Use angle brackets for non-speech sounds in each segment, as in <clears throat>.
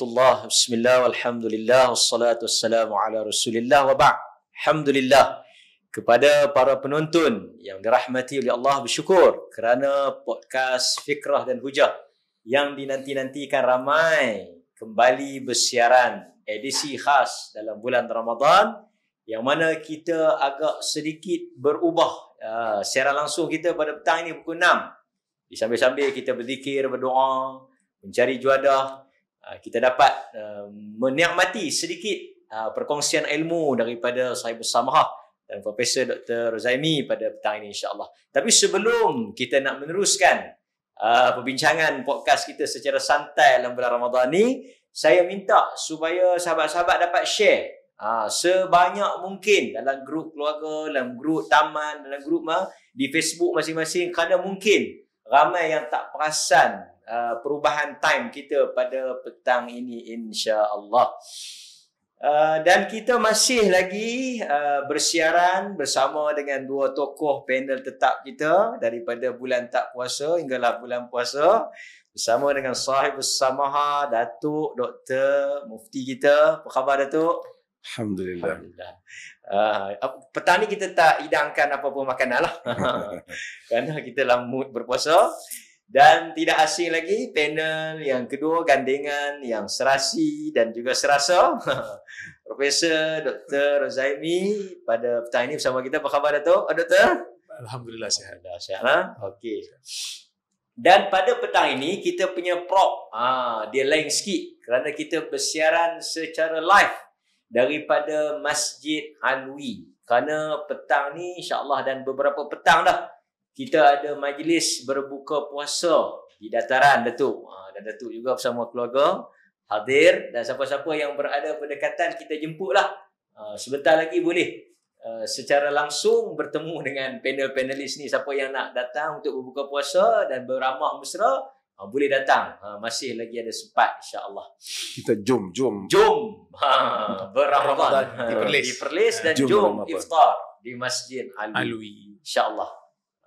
warahmatullahi Bismillah walhamdulillah wassalatu wassalamu ala Rasulillah wa ba'. Alhamdulillah kepada para penonton yang dirahmati oleh Allah bersyukur kerana podcast Fikrah dan Hujah yang dinanti-nantikan ramai kembali bersiaran edisi khas dalam bulan Ramadan yang mana kita agak sedikit berubah uh, siaran langsung kita pada petang ini pukul 6 di sambil-sambil kita berzikir berdoa mencari juadah kita dapat uh, menikmati sedikit uh, perkongsian ilmu daripada sahib Samahah dan Profesor Dr. Rozaimi pada petang ini insyaAllah. Tapi sebelum kita nak meneruskan uh, perbincangan podcast kita secara santai dalam bulan Ramadan ni, saya minta supaya sahabat-sahabat dapat share uh, sebanyak mungkin dalam grup keluarga, dalam grup taman, dalam grup uh, di Facebook masing-masing kerana mungkin ramai yang tak perasan uh, perubahan time kita pada petang ini insya-Allah. Uh, dan kita masih lagi uh, bersiaran bersama dengan dua tokoh panel tetap kita daripada bulan tak puasa hinggalah bulan puasa bersama dengan sahib samaha Datuk Dr. Mufti kita. Apa khabar Datuk? Alhamdulillah. Alhamdulillah. Uh, petang ni kita tak hidangkan apa-apa makanan lah. <laughs> Kerana kita dalam mood berpuasa. Dan tidak asing lagi panel yang kedua gandengan yang serasi dan juga serasa <laughs> Profesor Dr. Rozaimi pada petang ini bersama kita. Apa khabar Datuk? Oh, Doktor? Alhamdulillah sihat. Dah sihat ha? Okey. Dan pada petang ini kita punya prop ah dia lain sikit kerana kita bersiaran secara live daripada Masjid Alwi. Kerana petang ni insya-Allah dan beberapa petang dah kita ada majlis berbuka puasa di dataran Datuk. Ha, dan Datuk juga bersama keluarga hadir dan siapa-siapa yang berada berdekatan kita jemputlah. Ha, sebentar lagi boleh uh, secara langsung bertemu dengan panel-panelis ni siapa yang nak datang untuk berbuka puasa dan beramah mesra ha, boleh datang. Ha, masih lagi ada sempat insya-Allah. Kita jom jom. Jom ha, beramal di Perlis. di Perlis dan Jom jom, iftar di Masjid Alwi. Alwi. InsyaAllah.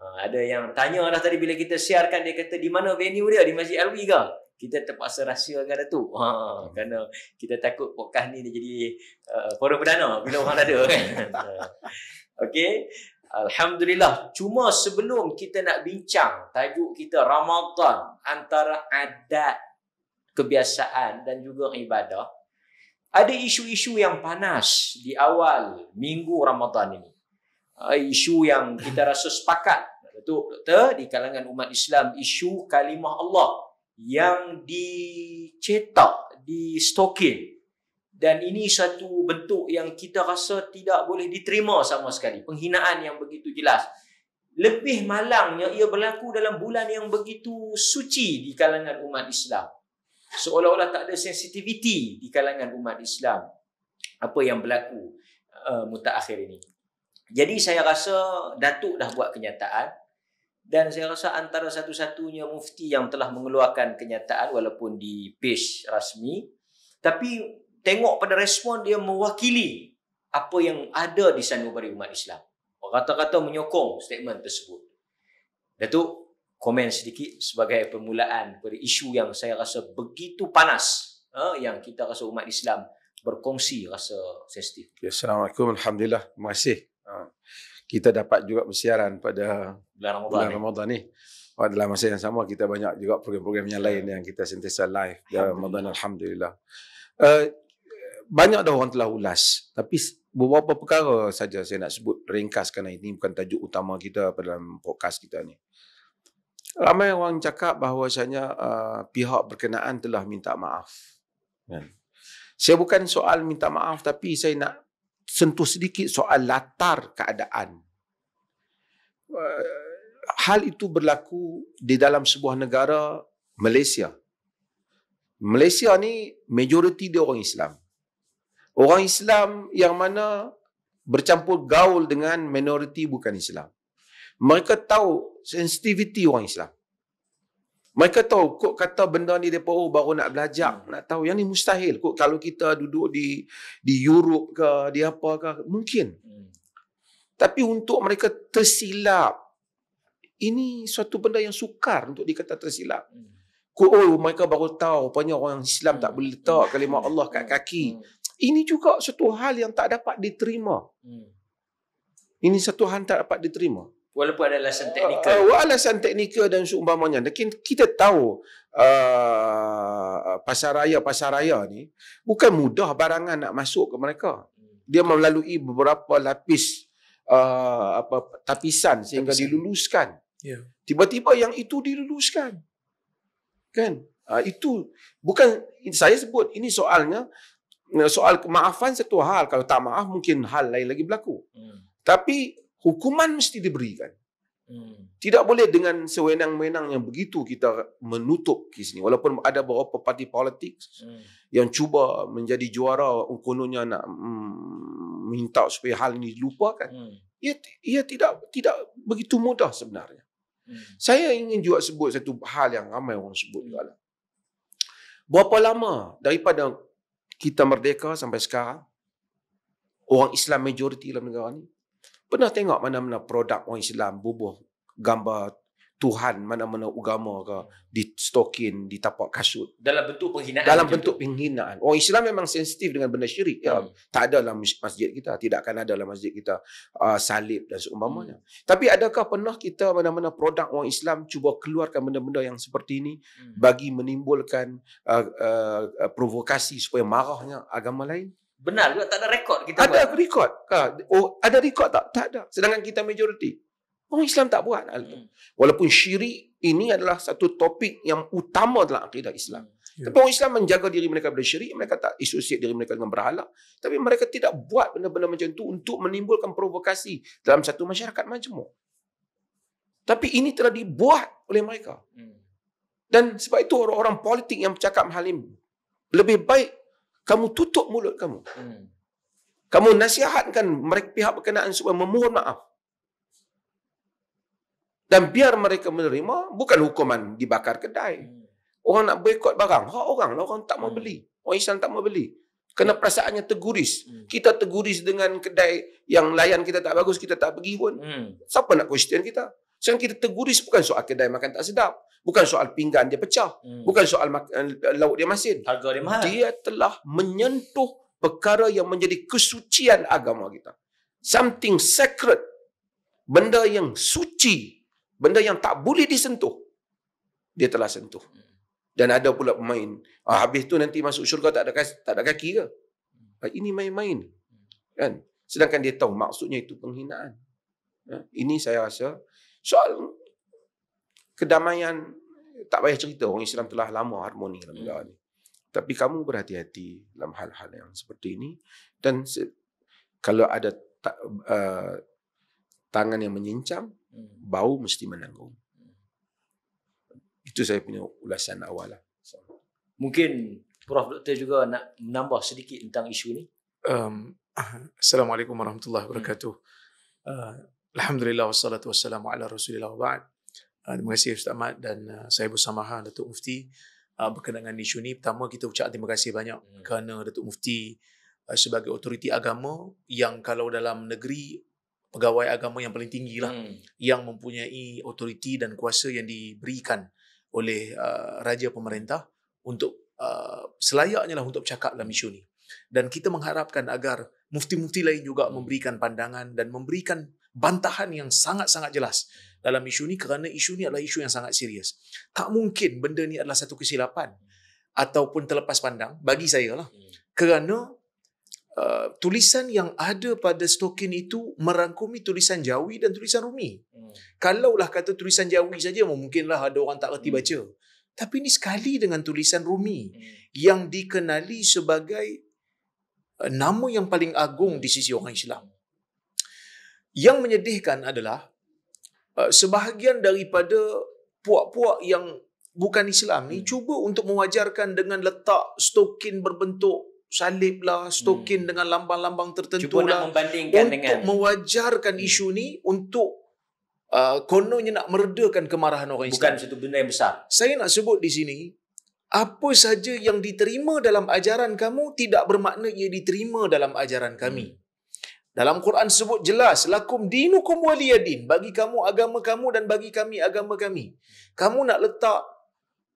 Ha, ada yang tanya dah tadi bila kita siarkan dia kata di mana venue dia di Masjid Alwi ke? Kita terpaksa rahsia dengan Datuk. Ha, kerana kita takut podcast ni dia jadi uh, forum perdana bila orang ada kan. <laughs> Okey. Alhamdulillah. Cuma sebelum kita nak bincang tajuk kita Ramadan antara adat, kebiasaan dan juga ibadah, ada isu-isu yang panas di awal minggu Ramadan ini. Uh, isu yang kita rasa sepakat Betul, doktor, di kalangan umat Islam, isu kalimah Allah yang dicetak, di stokin. Dan ini satu bentuk yang kita rasa tidak boleh diterima sama sekali. Penghinaan yang begitu jelas. Lebih malangnya ia berlaku dalam bulan yang begitu suci di kalangan umat Islam. Seolah-olah tak ada sensitiviti di kalangan umat Islam. Apa yang berlaku uh, mutakhir ini. Jadi saya rasa Datuk dah buat kenyataan dan saya rasa antara satu-satunya mufti yang telah mengeluarkan kenyataan walaupun di page rasmi tapi tengok pada respon dia mewakili apa yang ada di sanubari umat Islam. Kata-kata menyokong statement tersebut. Datuk komen sedikit sebagai permulaan pada isu yang saya rasa begitu panas ha, yang kita rasa umat Islam berkongsi rasa sensitif. Ya, Assalamualaikum. Alhamdulillah. Terima kasih. Ha, Kita dapat juga bersiaran pada Bulan Ramadan. bulan ni. Ramadan ni. Oh, dalam masa yang sama kita banyak juga program-program yang lain yang kita sentiasa live dalam Ramadan Alhamdulillah. Uh, banyak dah orang telah ulas tapi beberapa perkara saja saya nak sebut ringkas kerana ini bukan tajuk utama kita pada dalam podcast kita ni. Ramai orang cakap bahawasanya uh, pihak berkenaan telah minta maaf. Kan? Saya bukan soal minta maaf tapi saya nak sentuh sedikit soal latar keadaan. Uh, hal itu berlaku di dalam sebuah negara Malaysia. Malaysia ni majoriti dia orang Islam. Orang Islam yang mana bercampur gaul dengan minoriti bukan Islam. Mereka tahu sensitiviti orang Islam. Mereka tahu kok kata benda ni depa oh baru nak belajar, Hmm. nak tahu yang ni mustahil. Kok kalau kita duduk di di Europe ke, di apa ke, mungkin. Hmm. Tapi untuk mereka tersilap ini suatu benda yang sukar untuk dikata tersilap. Hmm. Oh, mereka baru tahu rupanya orang Islam tak boleh letak kalimah Allah kat kaki. Hmm. Ini juga satu hal yang tak dapat diterima. Hmm. Ini satu hal tak dapat diterima. Walaupun ada alasan Uh, teknikal. uh, alasan teknikal dan seumpamanya. Lakin kita tahu uh, pasar raya ni bukan mudah barangan nak masuk ke mereka. Hmm. Dia melalui beberapa lapis uh, apa tapisan sehingga Tapisan. diluluskan. Ya. Tiba-tiba yang itu diluluskan. Kan? Uh, itu bukan saya sebut ini soalnya soal kemaafan satu hal kalau tak maaf mungkin hal lain lagi berlaku. Hmm. Tapi hukuman mesti diberikan. Hmm. Tidak boleh dengan sewenang-wenang yang begitu kita menutup kes ni. Walaupun ada beberapa parti politik Hmm. yang cuba menjadi juara kononnya nak mm, minta supaya hal ini dilupakan. Hmm. Ia, ia tidak tidak begitu mudah sebenarnya. Hmm. Saya ingin juga sebut satu hal yang ramai orang sebut juga lah. Berapa lama daripada kita merdeka sampai sekarang, orang Islam majoriti dalam negara ni, pernah tengok mana-mana produk orang Islam bubuh gambar Tuhan mana-mana agama ke di stokin di tapak kasut Dalam bentuk penghinaan. dalam bentuk tu. penghinaan. Orang Islam memang sensitif dengan benda syirik. Ya, Hmm. tak ada dalam mas- masjid kita, tidak akan ada dalam masjid kita uh, salib dan seumpamanya. Tapi adakah pernah kita mana-mana produk orang Islam cuba keluarkan benda-benda yang seperti ini Hmm. bagi menimbulkan uh, uh, uh, provokasi supaya marahnya agama lain? Benar juga tak ada rekod kita Ada buat. rekod? Kah? Oh, ada rekod tak? Tak ada. Sedangkan kita majoriti. Orang Islam tak buat hal itu. Hmm. Walaupun syirik ini adalah satu topik yang utama dalam akidah Islam. Ya. Tapi orang Islam menjaga diri mereka dari syirik, mereka tak associate diri mereka dengan berhala. Tapi mereka tidak buat benda-benda macam itu untuk menimbulkan provokasi dalam satu masyarakat majmuk. Tapi ini telah dibuat oleh mereka. Hmm. Dan sebab itu orang-orang politik yang bercakap hal ini, lebih baik kamu tutup mulut kamu. Hmm. Kamu nasihatkan mereka pihak berkenaan supaya memohon maaf. Dan biar mereka menerima, bukan hukuman dibakar kedai. Hmm. Orang nak boikot barang, hak orang lah orang tak mau Hmm. beli. Orang Islam tak mau beli. Kena perasaannya terguris. Hmm. Kita terguris dengan kedai yang layan kita tak bagus, kita tak pergi pun. Hmm. Siapa nak question kita? Sekarang kita terguris bukan soal kedai makan tak sedap. Bukan soal pinggan dia pecah. Hmm. Bukan soal makan, lauk dia masin. Harga dia mahal. Dia telah menyentuh perkara yang menjadi kesucian agama kita. Something sacred. Benda yang suci. Benda yang tak boleh disentuh. Dia telah sentuh. Dan ada pula pemain. Ah, habis tu nanti masuk syurga tak ada kaki, tak ada kaki ke? Ah, ini main-main. Kan? Sedangkan dia tahu maksudnya itu penghinaan. Ya, ini saya rasa soal kedamaian tak payah cerita orang Islam telah lama harmoni dalam negara ni. Tapi kamu berhati-hati dalam hal-hal yang seperti ini dan se- kalau ada ta- uh, tangan yang menyincang, Hmm. bau mesti menanggung. Itu saya punya ulasan awal lah. So, Mungkin Prof. Doktor juga nak menambah sedikit tentang isu ni. Um, <clears throat> Assalamualaikum warahmatullahi wabarakatuh. Uh, Alhamdulillah wassalatu wassalamu ala rasulillah wa ba'd. Uh, terima kasih Ustaz Ahmad dan uh, saya bersamaha Datuk Mufti uh, berkenaan dengan isu ni. Pertama kita ucap terima kasih banyak Hmm. kerana Datuk Mufti uh, sebagai otoriti agama yang kalau dalam negeri pegawai agama yang paling tinggi lah Hmm. yang mempunyai otoriti dan kuasa yang diberikan oleh uh, raja pemerintah untuk uh, selayaknya lah untuk bercakap dalam isu ni. Dan kita mengharapkan agar mufti-mufti lain juga Hmm. memberikan pandangan dan memberikan bantahan yang sangat-sangat jelas dalam isu ni kerana isu ni adalah isu yang sangat serius. Tak mungkin benda ni adalah satu kesilapan ataupun terlepas pandang bagi saya lah. Hmm. Kerana uh, tulisan yang ada pada stokin itu merangkumi tulisan Jawi dan tulisan Rumi. Hmm. Kalaulah kata tulisan Jawi saja mungkinlah ada orang tak reti Hmm. baca. Tapi ini sekali dengan tulisan Rumi Hmm. yang dikenali sebagai uh, nama yang paling agung di sisi orang Islam. Yang menyedihkan adalah uh, sebahagian daripada puak-puak yang bukan Islam ni Hmm. cuba untuk mewajarkan dengan letak stokin berbentuk salib lah, stokin Hmm. dengan lambang-lambang tertentu Cuba lah nak membandingkan untuk dengan mewajarkan isu ni untuk uh, kononnya nak meredakan kemarahan orang bukan Islam. satu benda yang besar. Saya nak sebut di sini apa saja yang diterima dalam ajaran kamu tidak bermakna ia diterima dalam ajaran kami. Dalam Quran sebut jelas lakum dinukum waliyadin bagi kamu agama kamu dan bagi kami agama kami. Kamu nak letak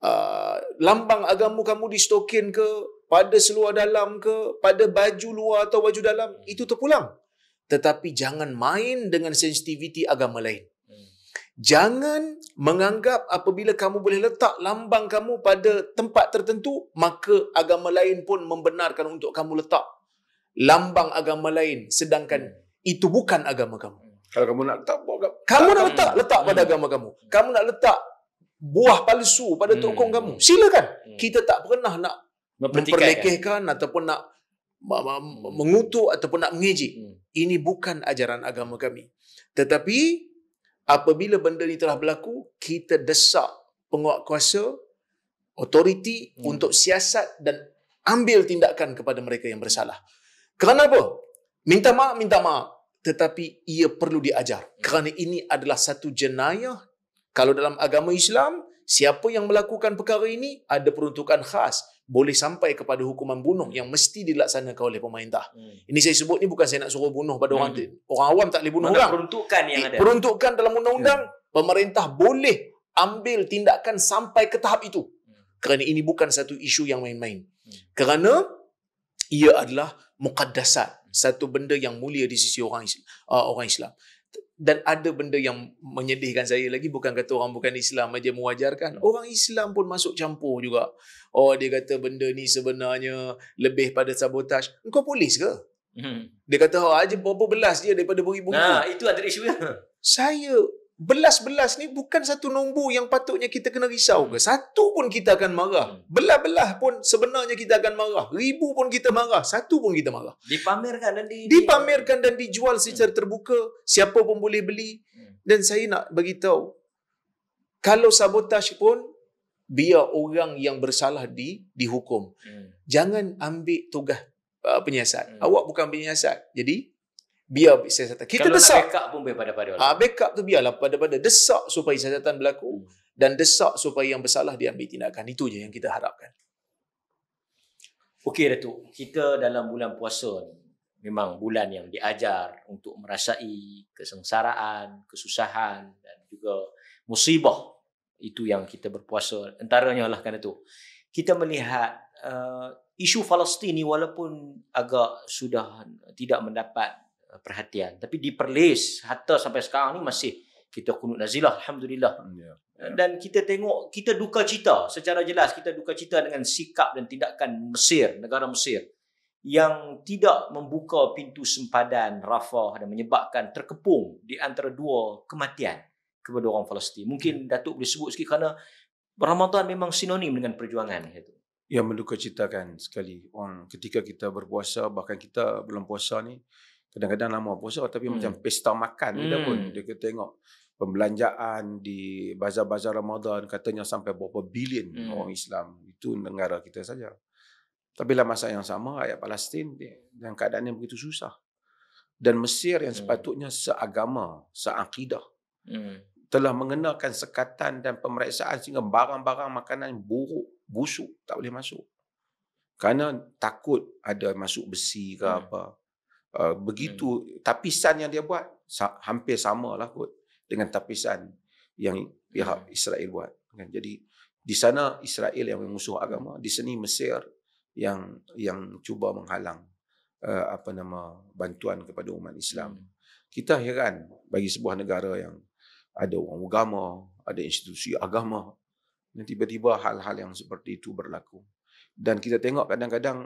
uh, lambang agama kamu distokin ke pada seluar dalam ke pada baju luar atau baju dalam itu terpulang tetapi jangan main dengan sensitiviti agama lain Hmm. jangan menganggap apabila kamu boleh letak lambang kamu pada tempat tertentu maka agama lain pun membenarkan untuk kamu letak lambang agama lain sedangkan itu bukan agama kamu Kalau kamu nak letak kat kamu nak Hmm. letak letak pada Hmm. agama kamu kamu nak letak buah palsu pada Hmm. tokong kamu silakan Hmm. kita tak pernah nak Memperlekehkan ataupun nak ma- mengutuk ataupun nak mengejek. Hmm. Ini bukan ajaran agama kami. Tetapi apabila benda ni telah berlaku, kita desak penguat kuasa, otoriti Hmm. untuk siasat dan ambil tindakan kepada mereka yang bersalah. Kerana apa? Minta maaf, minta maaf. Tetapi ia perlu diajar. Kerana ini adalah satu jenayah. Kalau dalam agama Islam, siapa yang melakukan perkara ini ada peruntukan khas. Boleh sampai kepada hukuman bunuh yang mesti dilaksanakan oleh pemerintah. Hmm. Ini saya sebut ni bukan saya nak suruh bunuh pada orang Hmm. tu. Orang awam tak boleh bunuh Mana orang. peruntukan yang ada. Peruntukan dalam undang-undang, pemerintah boleh ambil tindakan sampai ke tahap itu. Hmm. Kerana ini bukan satu isu yang main-main. Hmm. Kerana ia adalah muqaddasat, satu benda yang mulia di sisi orang Islam, uh, orang Islam. Dan ada benda yang menyedihkan saya lagi bukan kata orang bukan Islam aja mewajarkan. Orang Islam pun masuk campur juga. Oh dia kata benda ni sebenarnya lebih pada sabotaj. Engkau polis ke? Hmm. Dia kata oh, aja berapa belas dia daripada beribu Nah, itu antara isu dia. saya belas-belas ni bukan satu nombor yang patutnya kita kena risau ke. Satu pun kita akan marah. Hmm. Belah-belah pun sebenarnya kita akan marah. Ribu pun kita marah. Satu pun kita marah. Dipamerkan dan di, Dipamerkan dan dijual secara terbuka. Siapa pun boleh beli. Hmm. Dan saya nak bagi tahu kalau sabotaj pun biar orang yang bersalah di dihukum. Hmm. Jangan ambil tugas uh, penyiasat. Hmm. Awak bukan penyiasat. Jadi biar siasatan. Kita Kalau desak. nak backup pun boleh pada-pada. Ah backup tu biarlah pada-pada desak supaya siasatan berlaku dan desak supaya yang bersalah diambil tindakan. Itu je yang kita harapkan. Okey Datuk, kita dalam bulan puasa ni memang bulan yang diajar untuk merasai kesengsaraan, kesusahan dan juga musibah. Itu yang kita berpuasa. Antaranya lah kan Datuk. Kita melihat uh, isu Palestin ni walaupun agak sudah tidak mendapat perhatian tapi di Perlis hatta sampai sekarang ni masih kita kunut nazilah alhamdulillah Ya. dan kita tengok kita duka cita secara jelas kita duka cita dengan sikap dan tindakan Mesir negara Mesir yang tidak membuka pintu sempadan Rafah dan menyebabkan terkepung di antara dua kematian kepada orang Palestin. Mungkin Datuk boleh sebut sikit kerana Ramadan memang sinonim dengan perjuangan itu. Yang menduka citakan sekali orang ketika kita berpuasa bahkan kita belum puasa ni kadang-kadang lama puasa tapi Hmm. macam pesta makan kita Hmm. pun dia kita tengok pembelanjaan di bazar-bazar Ramadan katanya sampai berapa bilion Hmm. orang Islam itu negara kita saja. Tapi dalam masa yang sama rakyat Palestin yang keadaannya begitu susah. Dan Mesir yang Hmm. sepatutnya seagama, seakidah Hmm. telah mengenakan sekatan dan pemeriksaan sehingga barang-barang makanan buruk, busuk tak boleh masuk. Kerana takut ada masuk besi ke Hmm. apa. Uh, begitu tapisan yang dia buat sa- hampir samalah kot dengan tapisan yang pihak Hmm. Israel buat. Kan? Jadi di sana Israel yang musuh agama, di sini Mesir yang yang cuba menghalang uh, apa nama bantuan kepada umat Islam. Kita heran bagi sebuah negara yang ada orang agama, ada institusi agama dan tiba-tiba hal-hal yang seperti itu berlaku. Dan kita tengok kadang-kadang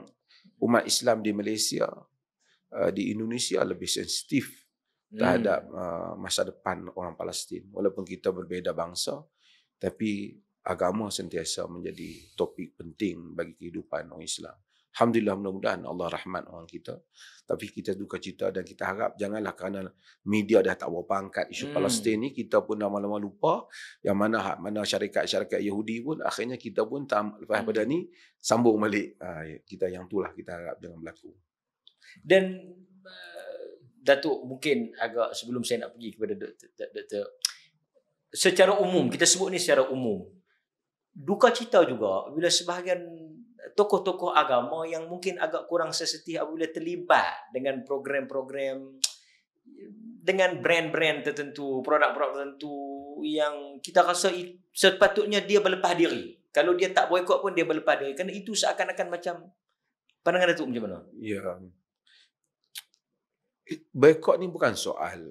umat Islam di Malaysia, uh, di Indonesia lebih sensitif terhadap uh, masa depan orang Palestin. Walaupun kita berbeza bangsa, tapi agama sentiasa menjadi topik penting bagi kehidupan orang Islam. Alhamdulillah mudah-mudahan Allah rahmat orang kita. Tapi kita duka cita dan kita harap janganlah kerana media dah tak berapa angkat isu Hmm. Palestin ni kita pun lama-lama lupa yang mana mana syarikat-syarikat Yahudi pun akhirnya kita pun tam, lepas Hmm. pada ni sambung balik ha, kita yang itulah kita harap jangan berlaku. Dan uh, Datuk mungkin agak sebelum saya nak pergi kepada doktor, doktor secara umum kita sebut ni secara umum duka cita juga bila sebahagian tokoh-tokoh agama yang mungkin agak kurang sensitif apabila terlibat dengan program-program dengan brand-brand tertentu, produk-produk tertentu yang kita rasa sepatutnya dia berlepas diri Kalau dia tak boykot pun dia berlepas dia. Kerana itu seakan-akan macam pandangan Datuk macam mana? Ya. Boykot ni bukan soal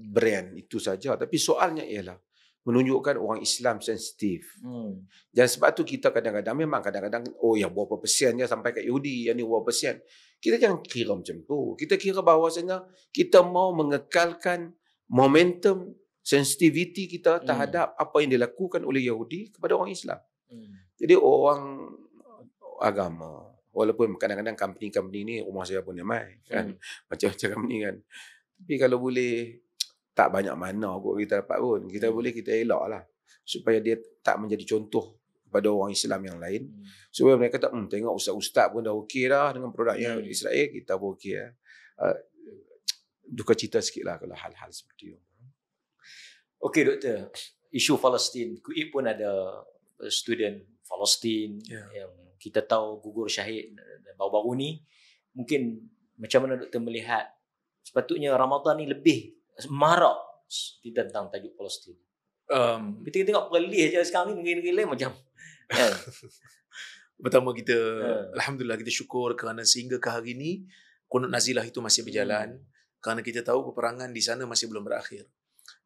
brand itu saja tapi soalnya ialah menunjukkan orang Islam sensitif. Hmm. Dan sebab tu kita kadang-kadang memang kadang-kadang oh yang berapa persen je sampai kat Yahudi yang ni berapa persen. Kita jangan kira macam tu. Kita kira bahawasanya kita mau mengekalkan momentum sensitivity kita Hmm. terhadap apa yang dilakukan oleh Yahudi kepada orang Islam. Hmm. Jadi orang agama walaupun kadang-kadang company-company ni rumah saya pun ramai kan <laughs> macam-macam company kan. Tapi kalau boleh <tsk> tak banyak mana kot kita dapat pun. Kita Hmm. boleh kita elak lah supaya dia tak menjadi contoh kepada orang Islam yang lain. Hmm. Supaya mereka tak hmm, tengok ustaz-ustaz pun dah okey dah dengan produk yang Hmm. Israel kita pun okey lah. Uh, <tsk> duka cita sikit lah kalau hal-hal seperti itu. Okey doktor, isu Palestin. Kuib pun ada student Palestin Ya. yang kita tahu gugur syahid baru-baru ni. Mungkin macam mana doktor melihat sepatutnya Ramadan ni lebih marak tentang tajuk Palestin. Um, Kita tengok perlih je sekarang ni negeri-negeri lain macam kan? <laughs> pertama kita Ya. alhamdulillah kita syukur kerana sehingga ke hari ini kunut nazilah itu masih berjalan kerana kita tahu peperangan di sana masih belum berakhir.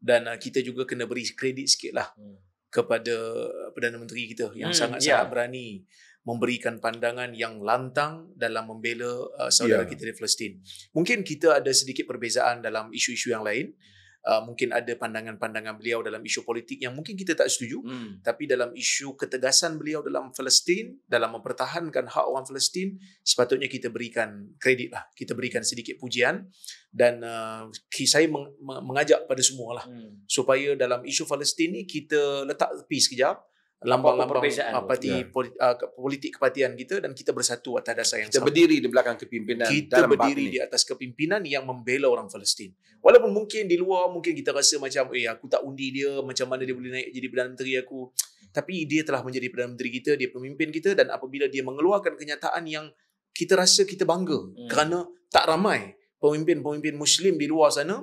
Dan uh, kita juga kena beri kredit sikit lah Hmm. kepada Perdana Menteri kita yang Hmm, sangat-sangat ya. berani memberikan pandangan yang lantang dalam membela uh, saudara Ya. kita di Palestin. Mungkin kita ada sedikit perbezaan dalam isu-isu yang lain. Uh, mungkin ada pandangan-pandangan beliau dalam isu politik yang mungkin kita tak setuju. Hmm. Tapi dalam isu ketegasan beliau dalam Palestin, dalam mempertahankan hak orang Palestin, sepatutnya kita berikan kredit lah. Kita berikan sedikit pujian. Dan uh, saya meng, meng- mengajak pada semua lah Hmm. supaya dalam isu Palestin ni kita letak tepi sekejap lambang-lambang perbezaan uh, parti Ya. politik, uh, politik kepatian kita dan kita bersatu atas dasar yang Kita sama. berdiri di belakang kepimpinan Kita dalam berdiri ini. di atas kepimpinan yang membela orang Palestin. Walaupun mungkin di luar mungkin kita rasa macam eh aku tak undi dia macam mana dia boleh naik jadi Perdana Menteri aku. Tapi dia telah menjadi Perdana Menteri kita, dia pemimpin kita dan apabila dia mengeluarkan kenyataan yang kita rasa kita bangga Hmm. kerana tak ramai pemimpin-pemimpin muslim di luar sana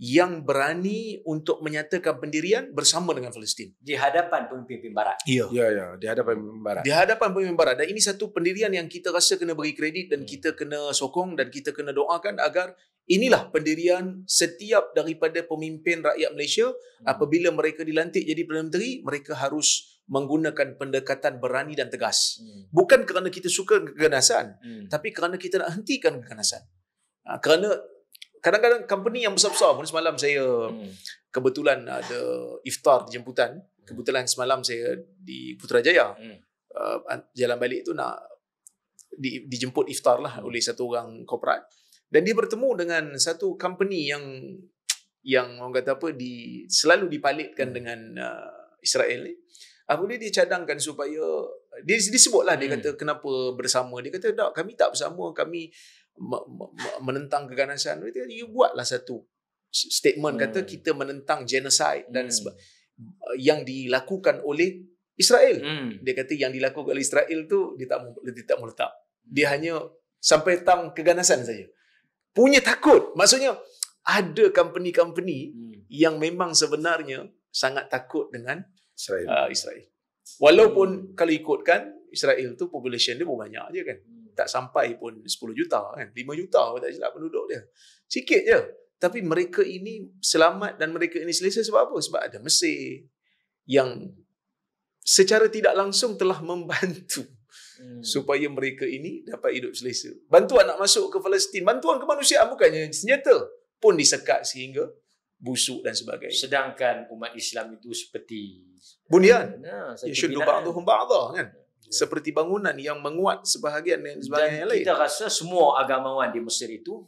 yang berani untuk menyatakan pendirian bersama dengan Palestin. Di hadapan pemimpin barat. Ya. Ya ya di hadapan barat. Di hadapan pemimpin barat dan ini satu pendirian yang kita rasa kena beri kredit dan Hmm. kita kena sokong dan kita kena doakan agar inilah pendirian setiap daripada pemimpin rakyat Malaysia Hmm. apabila mereka dilantik jadi Perdana Menteri mereka harus menggunakan pendekatan berani dan tegas Hmm. bukan kerana kita suka keganasan Hmm. tapi kerana kita nak hentikan keganasan ha, kerana kadang-kadang company yang besar-besar pun semalam saya Hmm. kebetulan ada iftar di jemputan kebetulan semalam saya di Putrajaya Hmm. uh, jalan balik tu nak di, dijemput iftar lah oleh satu orang korporat dan dia bertemu dengan satu company yang yang orang kata apa di selalu dipalitkan Hmm. dengan uh, Israel ni apabila dia cadangkan supaya dia disebutlah dia Hmm. kata kenapa bersama dia kata tak kami tak bersama kami menentang keganasan dia you buatlah satu statement Hmm. kata kita menentang genocide dan Hmm. seba- yang dilakukan oleh Israel Hmm. dia kata yang dilakukan oleh Israel tu dia tak dia tak mau letak. Dia hanya sampai tang keganasan saja. Punya takut. Maksudnya ada company-company Hmm. yang memang sebenarnya sangat takut dengan Israel. uh, Israel. Walaupun Hmm. kalau ikutkan Israel tu population dia pun banyak je kan. Tak sampai pun 10 juta kan. 5 juta kalau tak silap penduduk dia. Sikit je. Tapi mereka ini selamat dan mereka ini selesa sebab apa? Sebab ada Mesir yang secara tidak langsung telah membantu Hmm. supaya mereka ini dapat hidup selesa. Bantuan nak masuk ke Palestin, bantuan kemanusiaan bukannya senjata pun disekat sehingga busuk dan sebagainya. Sedangkan umat Islam itu seperti Bunyan. Nah, satu Yashuddu binaan. ba'duhum ba'dha kan. Seperti bangunan yang menguat sebahagian dan sebagainya Dan yang lain. kita rasa semua agamawan di Mesir itu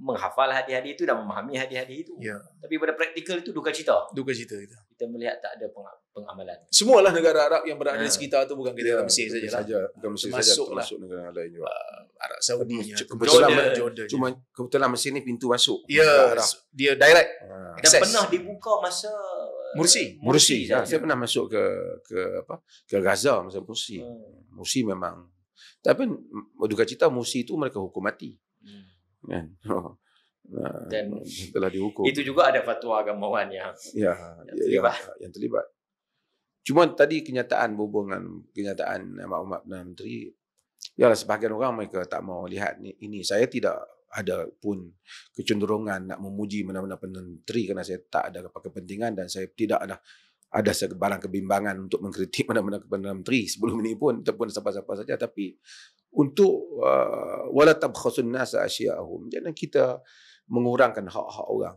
menghafal hadis-hadis itu dan memahami hadis-hadis itu. Ya. Tapi pada praktikal itu duka cita. Duka cita kita. Kita melihat tak ada peng- pengamalan. Semualah negara Arab yang berada di Ya. sekitar tu bukan kita kata Mesir sajalah. saja, bukan Mesir saja, Termasuk lah. negara lain juga. Arab Saudi kebetulan Jordan, Jordan. Cuma kebetulan Mesir ni pintu masuk. ya, dia direct Ha. Dan pernah dibuka masa Mursi. Mursi. Ha, saja. saya pernah masuk ke ke apa? Ke Gaza masa Mursi. Hmm. Mursi memang tapi duka cita Mursi itu mereka hukum mati Hmm. kan. <laughs> Nah, Dan telah dihukum. Itu juga ada fatwa agamawan yang ya, yang yang, terlibat. yang terlibat. Cuma tadi kenyataan berhubungan kenyataan maklumat Perdana Menteri, yalah sebahagian orang mereka tak mau lihat ni, ini. Saya tidak ada pun kecenderungan nak memuji mana-mana Perdana Menteri kerana saya tak ada kepentingan dan saya tidak ada ada sebarang kebimbangan untuk mengkritik <laughs> mana-mana Perdana Menteri. Sebelum ini pun ataupun siapa-siapa saja. Tapi untuk uh, wala tabkhasun nas asya'ahum jangan kita mengurangkan hak-hak orang.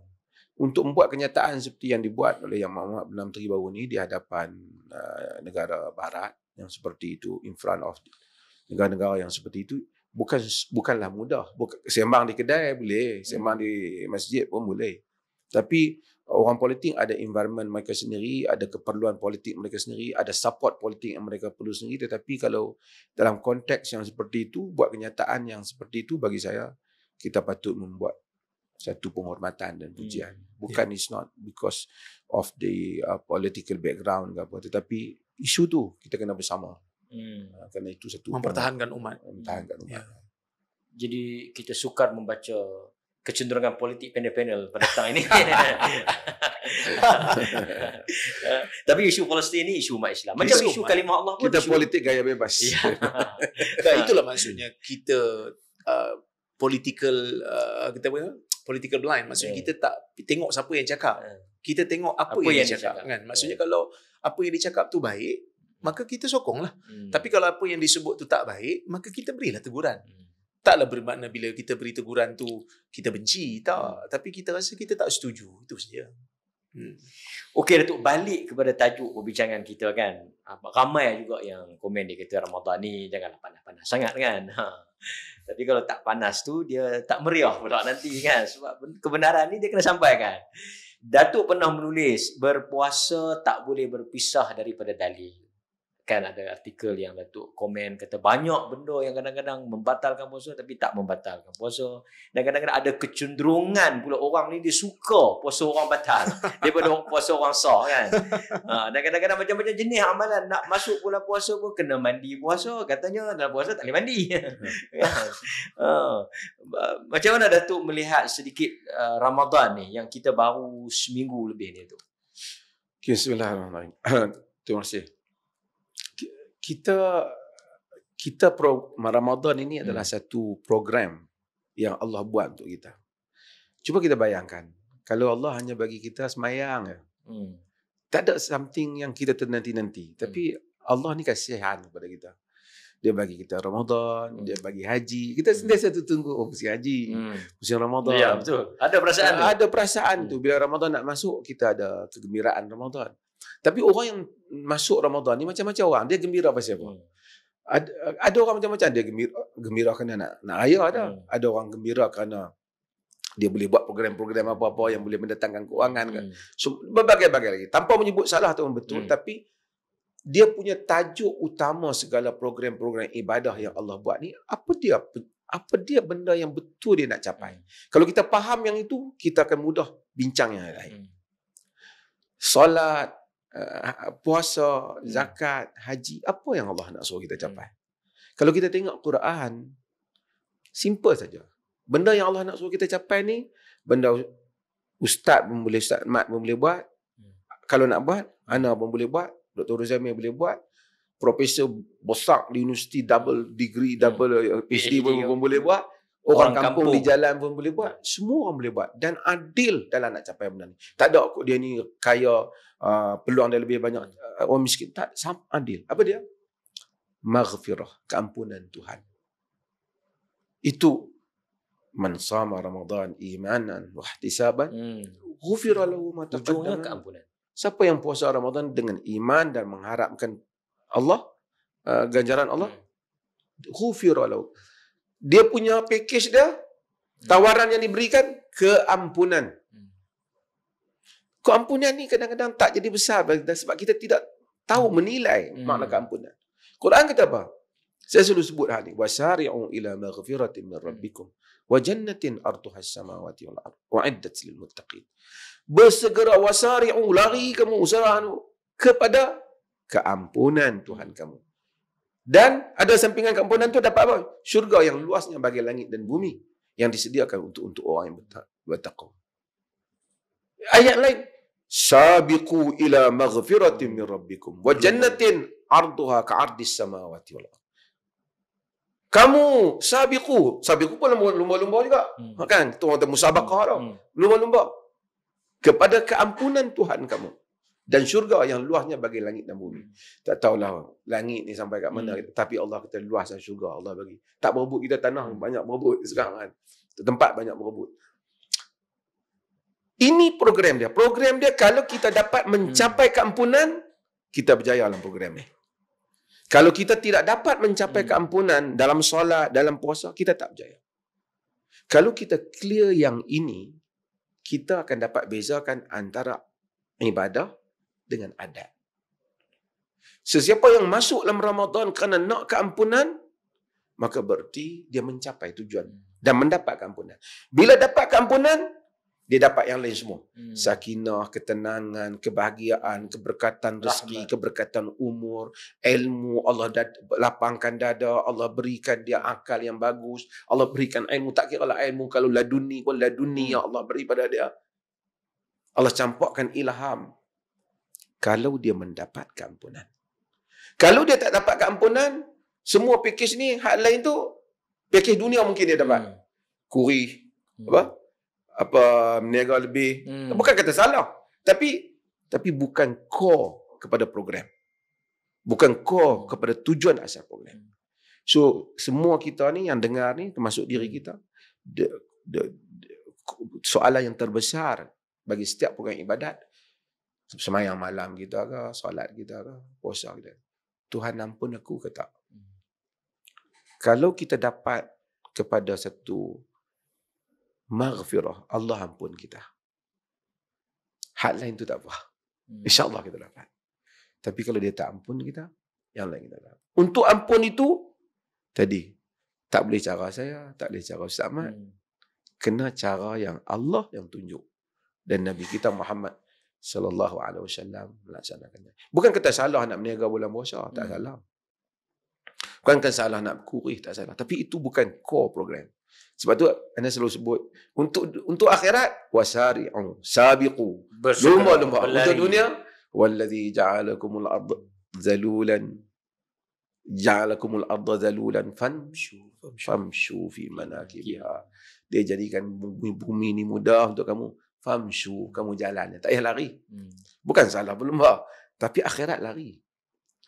Untuk membuat kenyataan seperti yang dibuat oleh Yang Muhammad Perdana Menteri baru ini di hadapan uh, negara barat yang seperti itu in front of negara-negara yang seperti itu bukan bukanlah mudah bukan sembang di kedai boleh sembang di masjid pun boleh tapi orang politik ada environment mereka sendiri ada keperluan politik mereka sendiri ada support politik yang mereka perlu sendiri tetapi kalau dalam konteks yang seperti itu buat kenyataan yang seperti itu bagi saya kita patut membuat satu penghormatan dan pujian. Hmm. Bukan yeah. it's not because of the uh, political background ke apa tetapi isu tu kita kena bersama. Hmm. Uh, kerana itu satu mempertahankan umat. Mempertahankan umat. Yeah. Jadi kita sukar membaca kecenderungan politik panel-panel pada tahun ini. <laughs> <laughs> Tapi isu Palestin ini isu umat Islam. Macam isu, isu kalimah Allah pun kita isu politik gaya bebas. Ya. <laughs> itulah maksudnya kita uh, political uh, kita apa political blind maksudnya yeah. kita tak tengok siapa yang cakap yeah. kita tengok apa, apa yang, yang dicakap kan maksudnya yeah. kalau apa yang dicakap tu baik maka kita sokonglah hmm. tapi kalau apa yang disebut tu tak baik maka kita berilah teguran hmm. taklah bermakna bila kita beri teguran tu kita benci tak hmm. tapi kita rasa kita tak setuju itu saja Hmm. Okey Datuk, balik kepada tajuk perbincangan kita kan. Ramai juga yang komen dia kata Ramadan ni janganlah panas-panas sangat kan. Ha. Tapi kalau tak panas tu dia tak meriah pula nanti kan. Sebab kebenaran ni dia kena sampaikan. Datuk pernah menulis berpuasa tak boleh berpisah daripada dalil kan ada artikel yang Datuk komen kata banyak benda yang kadang-kadang membatalkan puasa tapi tak membatalkan puasa. Dan kadang-kadang ada kecenderungan pula orang ni dia suka puasa orang batal. <laughs> Daripada puasa orang sah kan. Ha, dan kadang-kadang macam-macam jenis amalan nak masuk bulan puasa pun kena mandi puasa. Katanya dalam puasa tak boleh mandi. <laughs> Ha. macam mana Datuk melihat sedikit uh, Ramadan ni yang kita baru seminggu lebih ni tu Bismillahirrahmanirrahim. <coughs> Terima kasih kita kita pro, Ramadan ini adalah hmm. satu program yang Allah buat untuk kita. Cuba kita bayangkan kalau Allah hanya bagi kita semayang ya. Hmm. Tak ada something yang kita ternanti-nanti. Hmm. Tapi Allah ni kasihan kepada kita. Dia bagi kita Ramadan, hmm. dia bagi haji. Kita hmm. sentiasa tu tunggu oh musim haji, hmm. musim Ramadan. Ya, betul. Ada perasaan ada, ada perasaan hmm. tu bila Ramadan nak masuk kita ada kegembiraan Ramadan. Tapi orang yang masuk Ramadan ni macam-macam orang. Dia gembira pasal apa? Hmm. Ada, ada orang macam-macam. Dia gembira, gembira kerana nak, nak raya ada. Hmm. Ada orang gembira kerana dia boleh buat program-program apa-apa yang boleh mendatangkan keuangan. Hmm. So, berbagai-bagai lagi. Tanpa menyebut salah tu betul. Hmm. Tapi dia punya tajuk utama segala program-program ibadah yang Allah buat ni, apa dia apa dia benda yang betul dia nak capai. Hmm. Kalau kita faham yang itu, kita akan mudah bincang yang lain. Hmm. Solat, uh, puasa, hmm. zakat, haji, apa yang Allah nak suruh kita hmm. capai? Hmm. Kalau kita tengok Quran, simple saja. Benda yang Allah nak suruh kita capai ni, benda ustaz pun boleh, ustaz mat pun boleh buat. Hmm. Kalau nak buat, ana pun boleh buat, Dr. Rozami boleh buat, profesor besar di universiti double degree, double. PhD, PhD pun, pun boleh buat. Orang, orang kampung, kampung di jalan pun boleh buat. Semua orang boleh buat. Dan adil dalam nak capai benda ni. Tak ada kok dia ni kaya, uh, peluang dia lebih banyak. Uh, orang miskin. Tak, sama adil. Apa dia? Maghfirah. Keampunan Tuhan. Itu. Man sama Ramadan imanan wa ihtisaban. Hmm. Ghufira lahu ma taqaddama. keampunan. Siapa yang puasa Ramadan dengan iman dan mengharapkan Allah, uh, ganjaran Allah, hmm. ghufira lahu dia punya package dia tawaran yang diberikan keampunan. Keampunan ni kadang-kadang tak jadi besar sebab kita tidak tahu menilai hmm. makna keampunan. Quran kata apa? Saya selalu sebut hal ni. Wasari'u ila maghfiratin min rabbikum wa jannatin arduha as-samawati wal ard uiddat lil muttaqin. Bersegera wasari'u lari kamu usaha kepada keampunan Tuhan kamu dan ada sampingan keampunan tu dapat apa? Syurga yang luasnya bagi langit dan bumi yang disediakan untuk untuk orang yang bertakwa. Ayat lain sabiqu ila maghfiratin min rabbikum wa jannatin arduha ka'ardis samawati wal ardh. Kamu sabiqu, sabiqu pun lumba-lumba juga. Hmm. Kan? Tu orang musabaqah tau. Hmm. Lumba-lumba. Kepada keampunan Tuhan kamu. Dan syurga yang luasnya bagi langit dan bumi. Tak tahulah langit ni sampai kat mana. Hmm. Tapi Allah kata luas dan syurga Allah bagi. Tak berebut kita tanah banyak berebut sekarang kan. Tempat banyak berebut. Ini program dia. Program dia kalau kita dapat mencapai keampunan, kita berjaya dalam program ni. Kalau kita tidak dapat mencapai Hmm. keampunan dalam solat, dalam puasa, kita tak berjaya. Kalau kita clear yang ini, kita akan dapat bezakan antara ibadah dengan adat. Sesiapa yang masuk dalam Ramadan kerana nak keampunan, maka berarti dia mencapai tujuan dan mendapat keampunan. Bila dapat keampunan, dia dapat yang lain semua. Hmm. Sakinah, ketenangan, kebahagiaan, keberkatan rezeki, Rahmat. keberkatan umur, ilmu, Allah dad- lapangkan dada, Allah berikan dia akal yang bagus, Allah berikan ilmu, tak kira lah ilmu kalau laduni pun laduni yang Allah beri pada dia. Allah campurkan ilham. Kalau dia mendapat keampunan. Kalau dia tak dapat keampunan, semua pakej ni, hak lain tu, pakej dunia mungkin dia dapat. Hmm. Kuri, apa? apa meniaga lebih Hmm. Bukan kata salah. Tapi tapi bukan core kepada program. Bukan core kepada tujuan asal program. So semua kita ni yang dengar ni termasuk diri kita the, the, the, soalan yang terbesar bagi setiap program ibadat semayang malam kita ke, solat kita ke, puasa kita. Tuhan ampun aku ke tak? Kalau kita dapat kepada satu maghfirah, Allah ampun kita. Hak lain tu tak apa. Hmm. InsyaAllah kita dapat. Tapi kalau dia tak ampun kita, yang lain kita dapat. Untuk ampun itu, tadi, tak boleh cara saya, tak boleh cara Ustaz Ahmad. Hmm. Kena cara yang Allah yang tunjuk. Dan Nabi kita Muhammad sallallahu alaihi wasallam melaksanakannya. Bukan kata salah nak berniaga bulan puasa, tak Hmm. salah. Bukan kata salah nak kurih, tak salah. Tapi itu bukan core program. Sebab tu anda selalu sebut untuk untuk akhirat wasari'u sabiqu lumba-lumba untuk dunia wallazi ja'alakumul ardh zalulan ja'alakumul ardh zalulan famshu famshu fi manakibiha dia jadikan bumi, bumi ni mudah untuk kamu famshu kamu jalan tak payah lari Hmm. bukan salah berlumba tapi akhirat lari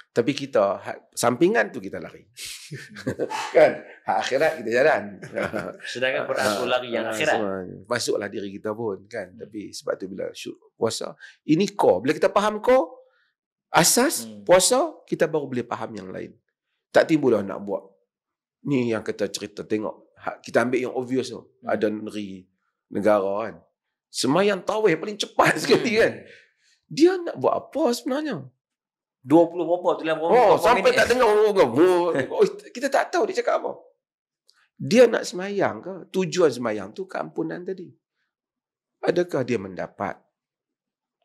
tapi kita hak- sampingan tu kita lari <laughs> kan hak akhirat kita jalan <laughs> Sedangkan Quran tu lari yang Ah, akhirat. semua. Masuklah diri kita pun kan. Hmm. Tapi sebab tu bila syuk, puasa, ini core. Bila kita faham core, asas Hmm. puasa, kita baru boleh faham yang lain. Tak timbul lah nak buat. Ni yang kita cerita tengok. Ha- Kita ambil yang obvious tu. Hmm. Ada negeri, negara kan. Semayang tawih paling cepat <laughs> sekali kan. Dia nak buat apa sebenarnya? 20 berapa tu dalam Oh, sampai minit? tak dengar orang orang. <laughs> Oh, kita tak tahu dia cakap apa. Dia nak semayang ke? Tujuan semayang tu keampunan tadi. Adakah dia mendapat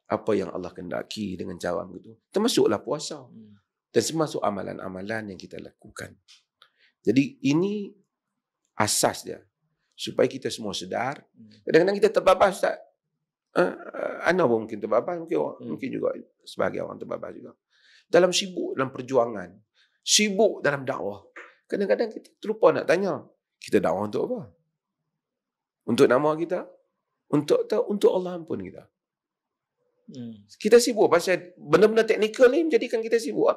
apa yang Allah kendaki dengan cara begitu? Termasuklah puasa. Hmm. Dan termasuk amalan-amalan yang kita lakukan. Jadi ini asas dia. Supaya kita semua sedar. Hmm. Kadang-kadang kita terbabas tak? Uh, uh, Ana pun mungkin terbabas. Mungkin, orang, Hmm. mungkin juga sebagai orang terbabas juga. Dalam sibuk dalam perjuangan. Sibuk dalam dakwah. Kadang-kadang kita terlupa nak tanya. Kita dakwah untuk apa? Untuk nama kita? Untuk tak? Untuk Allah ampun kita. Hmm. Kita sibuk pasal benda-benda teknikal ni menjadikan kita sibuk. ah.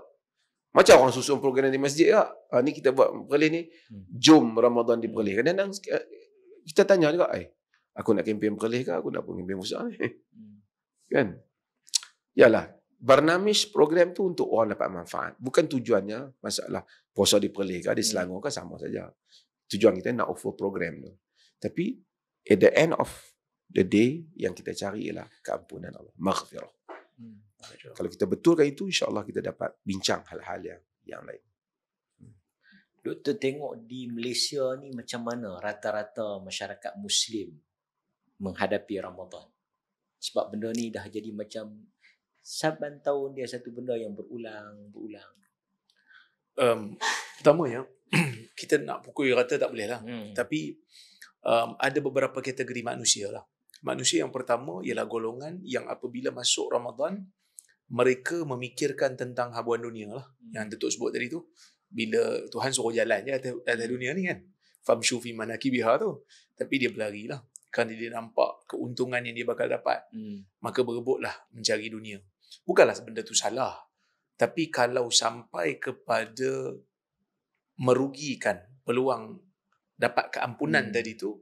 Macam orang susun program di masjid tak? Ha, ni kita buat perlih ni. Hmm. Jom Ramadan di perlih. Kadang-kadang eh, kita tanya juga, eh, aku nak kempen perlih ke? Aku nak pun kempen besar ni. Hmm. <laughs> Kan? Yalah, Barnamish program tu untuk orang dapat manfaat. Bukan tujuannya masalah puasa di perlih ke, di Hmm. Selangor ke sama saja. Tujuan kita nak offer program tu. Tapi at the end of the day yang kita cari ialah keampunan Allah, maghfirah. Hmm. Kalau kita betulkan itu insya-Allah kita dapat bincang hal-hal yang yang lain. Doktor tengok di Malaysia ni macam mana rata-rata masyarakat Muslim menghadapi Ramadan. Sebab benda ni dah jadi macam saban tahun dia satu benda yang berulang, berulang. Um, pertama ya, <clears throat> kita nak pukul rata tak boleh lah. Hmm. Tapi um, ada beberapa kategori manusia lah. Manusia yang pertama ialah golongan yang apabila masuk Ramadan mereka memikirkan tentang habuan dunia lah. Yang Datuk sebut tadi tu. Bila Tuhan suruh jalan je atas, atas dunia ni kan. Famshu fi manakibiha tu. Tapi dia berlari lah. Kerana dia nampak keuntungan yang dia bakal dapat. Hmm. Maka berebutlah mencari dunia. Bukanlah benda tu salah. Tapi kalau sampai kepada merugikan peluang dapat keampunan Hmm. tadi tu,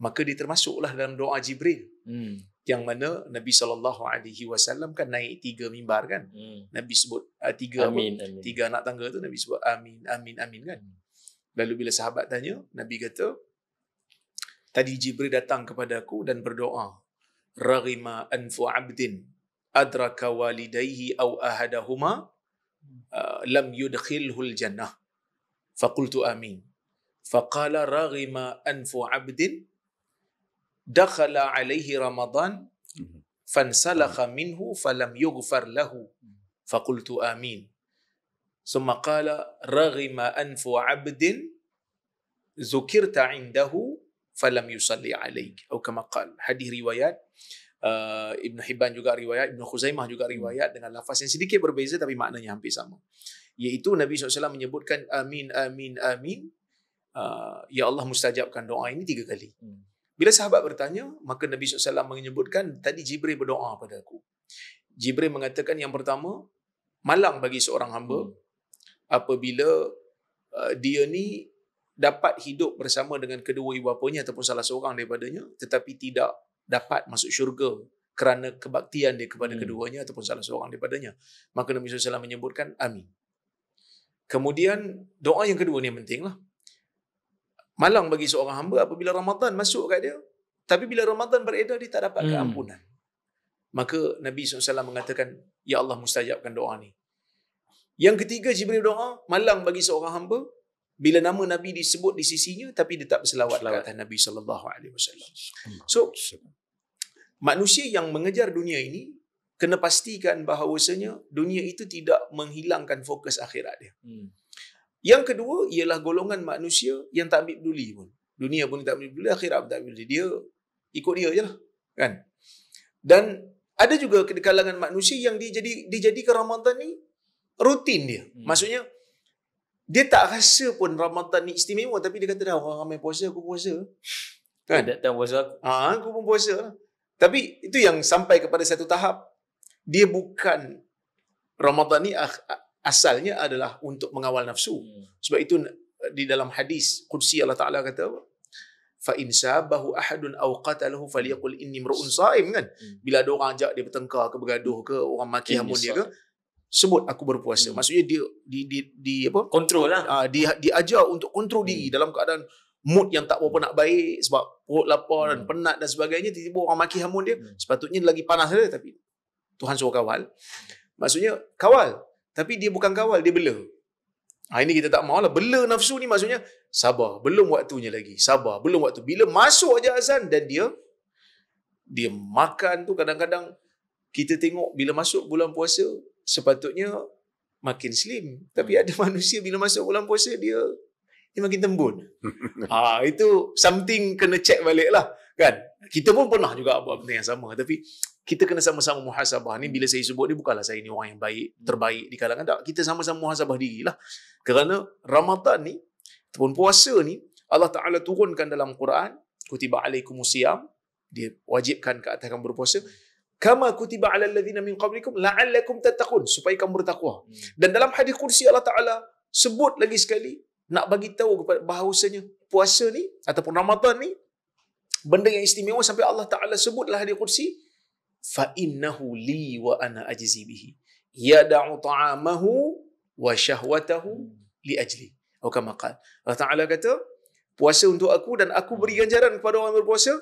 maka dia termasuklah dalam doa Jibril Hmm yang mana Nabi sallallahu alaihi wasallam kan naik tiga mimbar kan? Hmm. Nabi sebut uh, tiga amin, apa, amin. tiga anak tangga tu Nabi sebut amin amin amin kan? Hmm. Lalu bila sahabat tanya Nabi kata tadi Jibril datang kepada aku dan berdoa raghima anfu abdin adraka walidayhi aw ahadahuma uh, lam yudkhilhul jannah faqultu amin. Faqala raghima anfu abdin دخل عليه رمضان فانسلخ منه فلم يغفر له فقلت آمين ثم قال رغم أنف عبد ذكرت عنده فلم يصلي عليك أو كما قال hadis riwayat uh, Ibn Hibban juga riwayat Ibn Khuzaimah juga riwayat dengan lafaz yang sedikit berbeza tapi maknanya hampir sama iaitu Nabi SAW menyebutkan amin amin amin uh, ya Allah mustajabkan doa ini tiga kali Hmm. bila sahabat bertanya maka Nabi SAW menyebutkan tadi Jibril berdoa pada aku Jibril mengatakan yang pertama malang bagi seorang hamba Hmm. apabila uh, dia ni dapat hidup bersama dengan kedua ibu bapanya ataupun salah seorang daripadanya tetapi tidak dapat masuk syurga kerana kebaktian dia kepada Hmm. keduanya ataupun salah seorang daripadanya maka Nabi SAW menyebutkan amin kemudian doa yang kedua ni yang penting lah malang bagi seorang hamba apabila Ramadan masuk kat dia tapi bila Ramadan beredar dia tak dapat Hmm. keampunan maka Nabi SAW mengatakan ya Allah mustajabkan doa ni yang ketiga Jibril doa malang bagi seorang hamba bila nama Nabi disebut di sisinya tapi dia tak berselawat ke atas Nabi sallallahu alaihi wasallam. So manusia yang mengejar dunia ini kena pastikan bahawasanya dunia itu tidak menghilangkan fokus akhirat dia. Hmm. Yang kedua ialah golongan manusia yang tak ambil peduli pun. Dunia pun tak ambil peduli, akhirat pun tak ambil peduli. Dia ikut dia je lah. Kan? Dan ada juga kalangan manusia yang dia jadi dijadikan Ramadan ni rutin dia. Hmm. Maksudnya dia tak rasa pun Ramadan ni istimewa tapi dia kata dah orang ramai puasa aku puasa. Kan? Kan? Datang puasa aku. Ah, aku pun puasa lah. Tapi itu yang sampai kepada satu tahap dia bukan Ramadan ni asalnya adalah untuk mengawal nafsu. Hmm. Sebab itu di dalam hadis qudsi Allah Taala kata apa? Fa in sabahu ahadun aw qatalahu falyaqul inni mru'un saim kan. Hmm. Bila ada orang ajak dia bertengkar ke bergaduh ke orang maki hamun dia ke sebut aku berpuasa. Hmm. Maksudnya dia di di, di apa? Kontrol lah. uh, dia diajar untuk kontrol diri dalam keadaan mood yang tak berapa nak baik sebab perut lapar dan penat dan sebagainya tiba-tiba orang maki hamun dia Hmm. sepatutnya lagi panas dia tapi Tuhan suruh kawal maksudnya kawal tapi dia bukan kawal dia bela ha, ini kita tak mahu lah. Bela nafsu ni maksudnya sabar. Belum waktunya lagi. Sabar. Belum waktu. Bila masuk aja azan dan dia dia makan tu kadang-kadang kita tengok bila masuk bulan puasa sepatutnya makin slim. Tapi ada <laughs> manusia bila masuk bulan puasa dia dia makin tembun. <laughs> ah itu something kena check balik lah kan. Kita pun pernah juga buat benda yang sama. Tapi kita kena sama-sama muhasabah ni. Bila saya sebut ni bukanlah saya ni orang yang baik terbaik di kalangan. Tak kita sama-sama muhasabah diri lah kerana Ramadan ni ataupun puasa ni Allah Taala turunkan dalam Quran kutiba alaikumusiyam dia wajibkan ke atas kamu berpuasa. Kama kutiba alal ladzina min qablikum la'allakum tattaqun. Supaya kamu bertakwa. Hmm. dan dalam hadis kursi Allah Taala sebut lagi sekali nak bagi tahu kepada bahawasanya puasa ni ataupun Ramadan ni benda yang istimewa sampai Allah Taala sebutlah hadis kursi fa innahu li wa ana ajzi bihi. Yada'u ta'amahu wa syahwatahu li ajli. Atau kama qala. Allah Taala kata puasa untuk aku dan aku beri ganjaran kepada orang yang berpuasa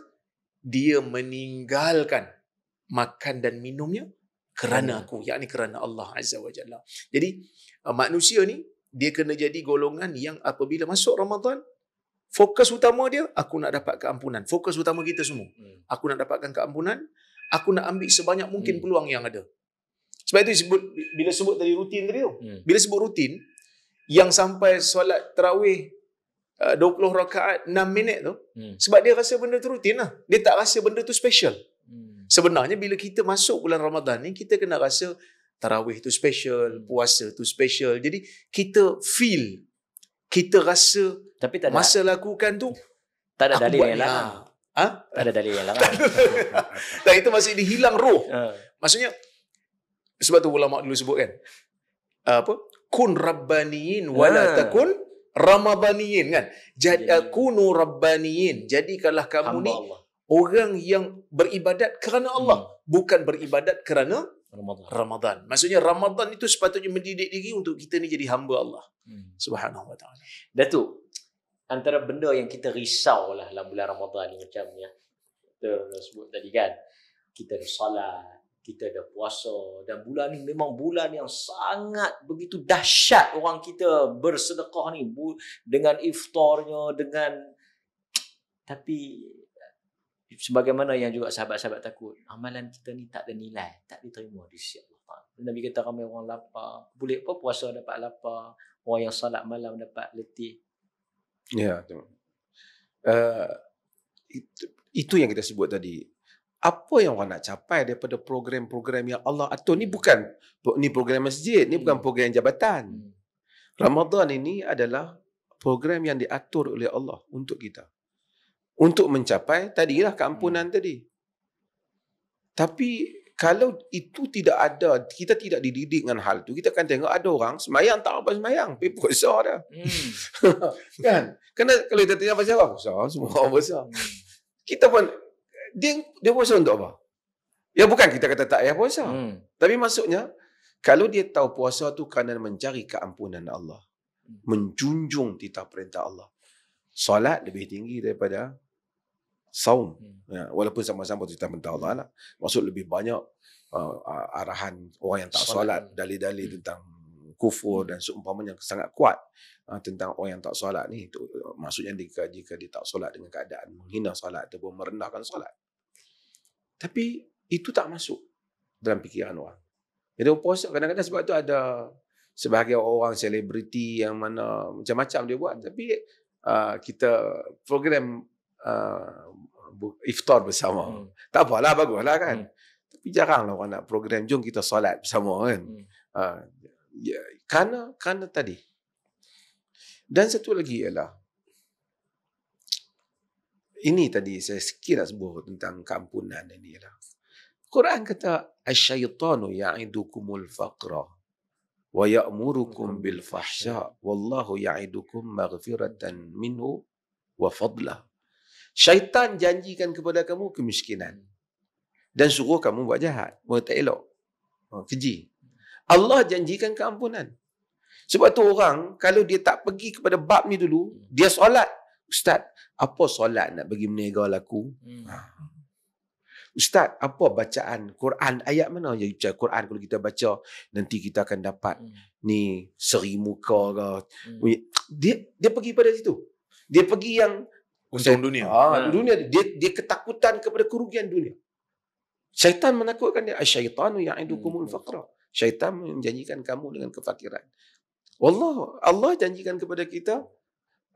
dia meninggalkan makan dan minumnya kerana aku. Yakni kerana Allah Azza wa Jalla. Jadi uh, manusia ni dia kena jadi golongan yang apabila masuk Ramadan fokus utama dia aku nak dapat keampunan fokus utama kita semua Hmm. aku nak dapatkan keampunan aku nak ambil sebanyak mungkin Hmm. peluang yang ada sebab itu sebut bila sebut tadi rutin tadi tu Hmm. bila sebut rutin yang sampai solat tarawih uh, 20 rakaat 6 minit tu Hmm. sebab dia rasa benda tu rutin lah. Dia tak rasa benda tu special. Hmm. Sebenarnya bila kita masuk bulan Ramadan ni kita kena rasa tarawih tu special, puasa tu special. Jadi kita feel kita rasa Tapi tak ada masa lakukan tu tak ada dalil yang larang. Ha? Tak ada dalil yang larang. <laughs> Dan itu masih dihilang roh. Ha. Maksudnya sebab tu ulama dulu sebut kan. Uh, apa? Kun rabbaniyin wala Ha. takun ramadaniyin kan. Jadi Jadi- uh, kunu rabbaniyin. Jadikanlah kamu Hamba ni Allah. orang yang beribadat kerana Allah, bukan beribadat kerana Hmm. Ramadan. Ramadan. Maksudnya Ramadan itu sepatutnya mendidik diri untuk kita ni jadi hamba Allah Hmm. Subhanahu wa taala. Datuk, antara benda yang kita risau lah dalam bulan Ramadan ni macam ya. Kita sebut tadi kan. Kita ada salat, kita ada puasa dan bulan ni memang bulan yang sangat begitu dahsyat orang kita bersedekah ni dengan iftarnya dengan tapi sebagaimana yang juga sahabat-sahabat takut amalan kita ni tak ada nilai tak diterima di sisi Allah. Nabi kata ramai orang lapar boleh apa puasa dapat lapar orang yang salat malam dapat letih Ya, tu. Uh, itu, itu yang kita sebut tadi. Apa yang orang nak capai daripada program-program yang Allah atur ni bukan ni program masjid, ni bukan Hmm. program jabatan. hmm. Ramadan ini adalah program yang diatur oleh Allah untuk kita. Untuk mencapai tadilah keampunan tadi. Tapi kalau itu tidak ada, kita tidak dididik dengan hal itu, kita akan tengok ada orang semayang tak apa semayang, pergi puasa dah. Hmm. <laughs> kan? Kena kalau kita tanya pasal apa? Puasa, semua orang puasa. Hmm. Kita pun dia dia puasa untuk apa? Ya bukan kita kata tak payah puasa. Hmm. Tapi maksudnya kalau dia tahu puasa tu kerana mencari keampunan Allah, Hmm. menjunjung titah perintah Allah. Solat lebih tinggi daripada saum. Hmm. Ya, walaupun sama-sama titah perintah Allah lah. Maksud lebih banyak uh, arahan orang yang tak Solat. solat, dalil-dalil Hmm. tentang kufur dan seumpamanya sangat kuat uh, tentang orang yang tak solat ni. Itu, uh, maksudnya jika, jika dia tak solat dengan keadaan menghina solat ataupun merendahkan solat. Tapi itu tak masuk dalam fikiran orang. Jadi orang puasa kadang-kadang sebab tu ada sebahagian orang selebriti yang mana macam-macam dia buat tapi uh, kita program uh, iftar bersama. Hmm. Tak apalah baguslah kan. Hmm. Tapi jaranglah orang nak program jom kita solat bersama kan. Hmm. Uh, ya, kerana kerana tadi. Dan satu lagi ialah ini tadi saya sikit nak sebut tentang keampunan ini ialah Quran kata asyaitanu ya'idukumul faqra wa ya'murukum bil fahsya wallahu ya'idukum maghfiratan minhu wa fadlah. Syaitan janjikan kepada kamu kemiskinan dan suruh kamu buat jahat, buat tak elok. Ha, keji. Allah janjikan keampunan. Sebab tu orang kalau dia tak pergi kepada bab ni dulu, dia solat. Ustaz, apa solat nak bagi menega laku? Hmm. Ha. Ustaz, apa bacaan Quran ayat mana yang baca Quran kalau kita baca nanti kita akan dapat Hmm. ni seri muka ke. Hmm. Dia dia pergi pada situ. Dia pergi yang Untung dunia. Ah, Ha. dunia dia dia ketakutan kepada kerugian dunia. Syaitan menakutkan dia asyaitanu ya'idukumul Hmm. faqra. Syaitan menjanjikan kamu dengan kefakiran. Allah Allah janjikan kepada kita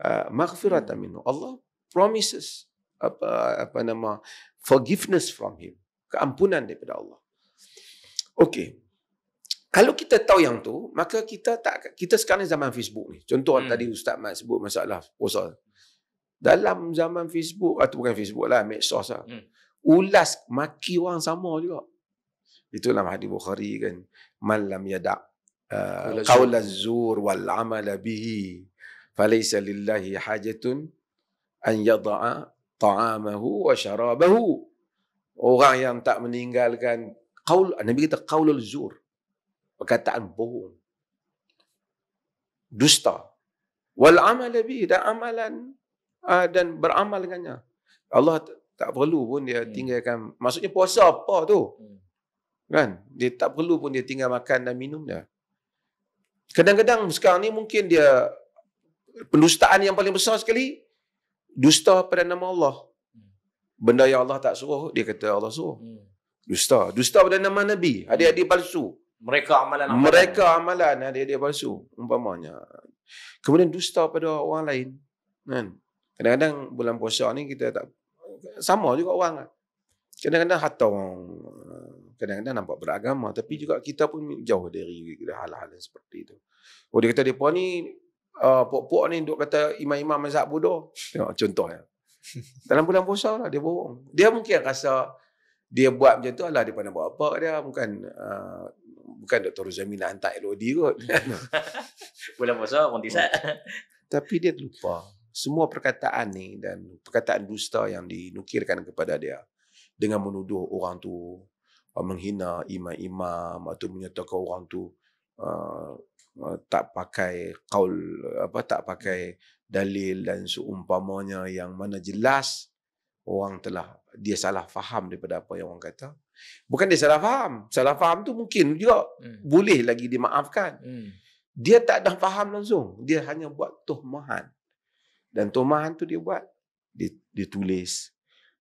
uh, maghfiratan minhu. Allah promises apa apa nama forgiveness from him. Keampunan daripada Allah. Okey. Kalau kita tahu yang tu, maka kita tak kita sekarang zaman Facebook ni. Contoh Hmm. tadi Ustaz Mat sebut masalah puasa. Dalam zaman Facebook atau bukan Facebook lah, medsos lah. Hmm. Ulas maki orang sama juga. Itulah hadis Bukhari kan. Man lam yada' uh, zur wal amala bihi falaysa lillahi hajatun an yada'a ta'amahu wa syarabahu. Orang yang tak meninggalkan qaul Nabi kata qaulul zur. Perkataan bohong. Dusta. Wal amala bihi dan amalan uh, dan beramal dengannya. Allah tak perlu pun dia Hmm. tinggalkan. Maksudnya puasa apa tu? Hmm. Kan? Dia tak perlu pun dia tinggal makan dan minum dia. Kadang-kadang sekarang ni mungkin dia pendustaan yang paling besar sekali dusta pada nama Allah. Benda yang Allah tak suruh, dia kata Allah suruh. Hmm. Dusta. Dusta pada nama Nabi. Adik-adik palsu. Mereka amalan Mereka amalan adik-adik palsu. Umpamanya. Kemudian dusta pada orang lain. Kan? Kadang-kadang bulan puasa ni kita tak sama juga orang kan. Kadang-kadang hatta orang kadang-kadang nampak beragama tapi juga kita pun jauh dari hal-hal seperti itu. Oh dia kata depa ni uh, pok-pok ni duk kata imam-imam mazhab Buddha. Tengok contohnya. <laughs> Dalam bulan puasa lah dia bohong. Dia mungkin rasa dia buat macam tu lah dia pandang buat apa dia bukan uh, bukan Dr. Zamin nak hantar LOD kot. <laughs> Bulan puasa orang tisat. Tapi dia lupa semua perkataan ni dan perkataan dusta yang dinukirkan kepada dia dengan menuduh orang tu uh, menghina imam-imam atau menyatakan orang tu uh, uh, tak pakai kaul apa tak pakai dalil dan seumpamanya yang mana jelas orang telah dia salah faham daripada apa yang orang kata bukan dia salah faham salah faham tu mungkin juga hmm. boleh lagi dimaafkan hmm. dia tak ada faham langsung dia hanya buat tuhmahan dan Tomahan tu dia buat. Dia, dia tulis.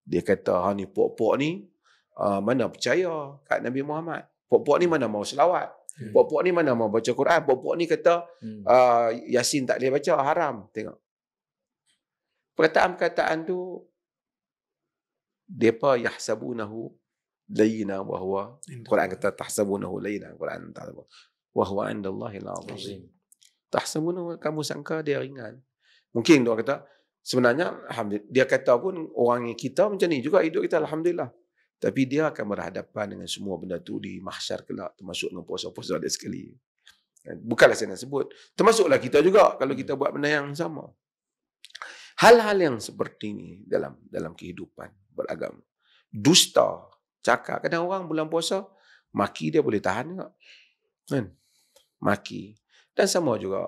Dia kata, ha ni pok-pok ni uh, mana percaya kat Nabi Muhammad. Pok-pok ni mana mau selawat. Hmm. Pok-pok ni mana mau baca Quran. Pok-pok ni kata hmm. uh, Yasin tak boleh baca. Haram. Tengok. Perkataan-perkataan tu depa yahsabunahu layina wa huwa Quran kata tahsabunahu layina Quran tak wa huwa indallahi alazim tahsabunahu kamu sangka dia ringan Mungkin dia kata, sebenarnya dia kata pun orang kita macam ni juga hidup kita Alhamdulillah. Tapi dia akan berhadapan dengan semua benda tu di mahsyar kelak termasuk dengan puasa-puasa dia sekali. Bukanlah saya nak sebut. Termasuklah kita juga kalau kita buat benda yang sama. Hal-hal yang seperti ini dalam dalam kehidupan beragama. Dusta, cakap. Kadang orang bulan puasa, maki dia boleh tahan tak? Kan? Maki. Dan sama juga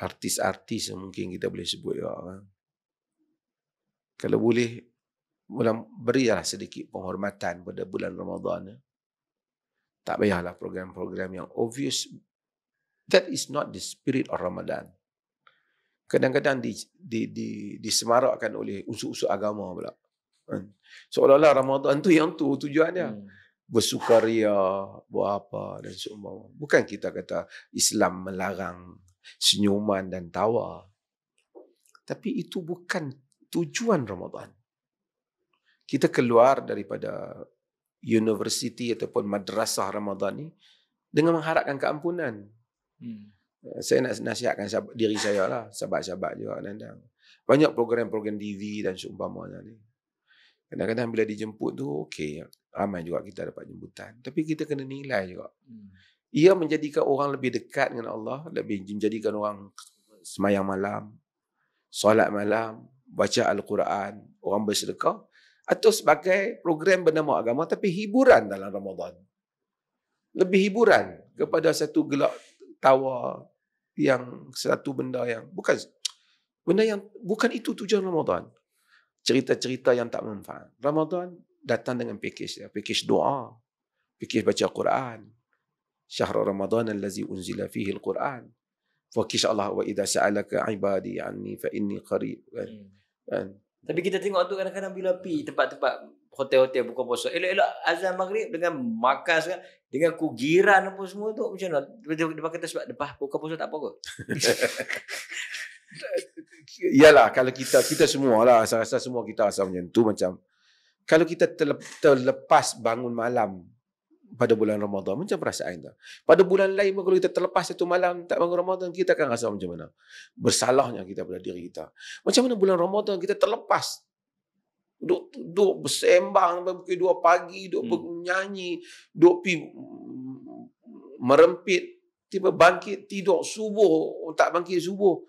artis-artis yang mungkin kita boleh sebut juga kan. Kalau boleh berilah sedikit penghormatan pada bulan Ramadan. Tak payahlah program-program yang obvious. That is not the spirit of Ramadan. Kadang-kadang di, di, di, disemarakkan oleh unsur-unsur agama pula. Kan? Seolah-olah Ramadan tu yang tu tujuan dia. Hmm. Bersukaria, buat apa dan seumpama. Bukan kita kata Islam melarang senyuman dan tawa. Tapi itu bukan tujuan Ramadan. Kita keluar daripada universiti ataupun madrasah Ramadan ni dengan mengharapkan keampunan. Hmm. Saya nak nasihatkan diri saya lah, sahabat-sahabat juga. Dan banyak program-program TV dan seumpamanya ni. Kadang-kadang bila dijemput tu, okey. Ramai juga kita dapat jemputan. Tapi kita kena nilai juga. Hmm ia menjadikan orang lebih dekat dengan Allah, lebih menjadikan orang semayang malam, solat malam, baca Al-Quran, orang bersedekah atau sebagai program bernama agama tapi hiburan dalam Ramadan. Lebih hiburan kepada satu gelak tawa yang satu benda yang bukan benda yang bukan itu tujuan Ramadan. Cerita-cerita yang tak manfaat. Ramadan datang dengan package ya, package doa, package baca Quran, syahr Ramadan allazi unzila fihi al-Quran. Fakisha Allah wa idza sa'alaka ibadi anni fa inni qarib. Kan? Hmm. kan? Tapi kita tengok tu kadang-kadang bila pi tempat-tempat hotel-hotel buka puasa. Elok-elok azan maghrib dengan makan sekarang dengan kugiran apa semua tu macam mana? Dia, dia kata sebab depan buka puasa tak apa kot. <laughs> Yalah kalau kita kita semua lah saya rasa semua kita rasa macam tu macam kalau kita terlepas bangun malam pada bulan Ramadan macam perasaan kita. Pada bulan lain kalau kita terlepas satu malam tak bangun Ramadan kita akan rasa macam mana? Bersalahnya kita pada diri kita. Macam mana bulan Ramadan kita terlepas duk duk bersembang pukul dua pagi, duk hmm. bernyanyi, duk pi merempit tiba bangkit tidur subuh tak bangkit subuh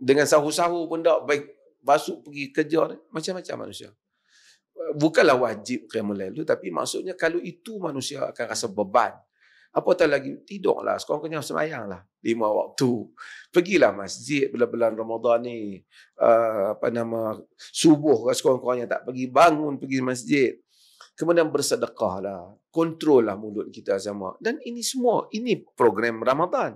dengan sahur-sahur pun tak baik basuh pergi kerja macam-macam manusia bukanlah wajib qiyamul lail tu tapi maksudnya kalau itu manusia akan rasa beban. Apatah lagi? Tidurlah. Sekurang-kurangnya semayanglah. Lima waktu. Pergilah masjid bulan-bulan Ramadan ni. Uh, apa nama subuh sekurang-kurangnya tak pergi bangun pergi masjid. Kemudian bersedekahlah. Kontrollah mulut kita sama. Dan ini semua ini program Ramadan.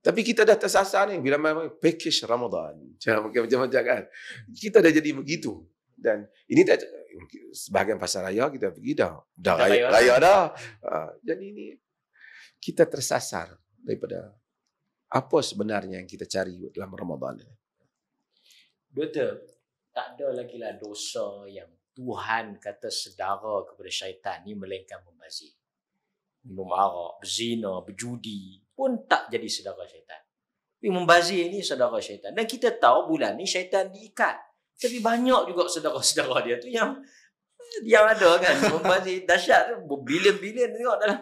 Tapi kita dah tersasar ni bila memang package Ramadan. Macam-macam kan? Kita dah jadi begitu. Dan ini tak sebahagian pasar raya kita pergi dah dah raya, raya, raya dah uh, jadi ini kita tersasar daripada Apa sebenarnya yang kita cari dalam Ramadan ini? Betul. Tak ada lagi lah dosa yang Tuhan kata sedara kepada syaitan ni melainkan membazir. Minum arak, berzina, berjudi pun tak jadi sedara syaitan. Tapi membazir ni sedara syaitan. Dan kita tahu bulan ni syaitan diikat. Tapi banyak juga sedara-sedara dia tu yang yang ada kan. Membazir dahsyat tu. Berbilion-bilion tengok dalam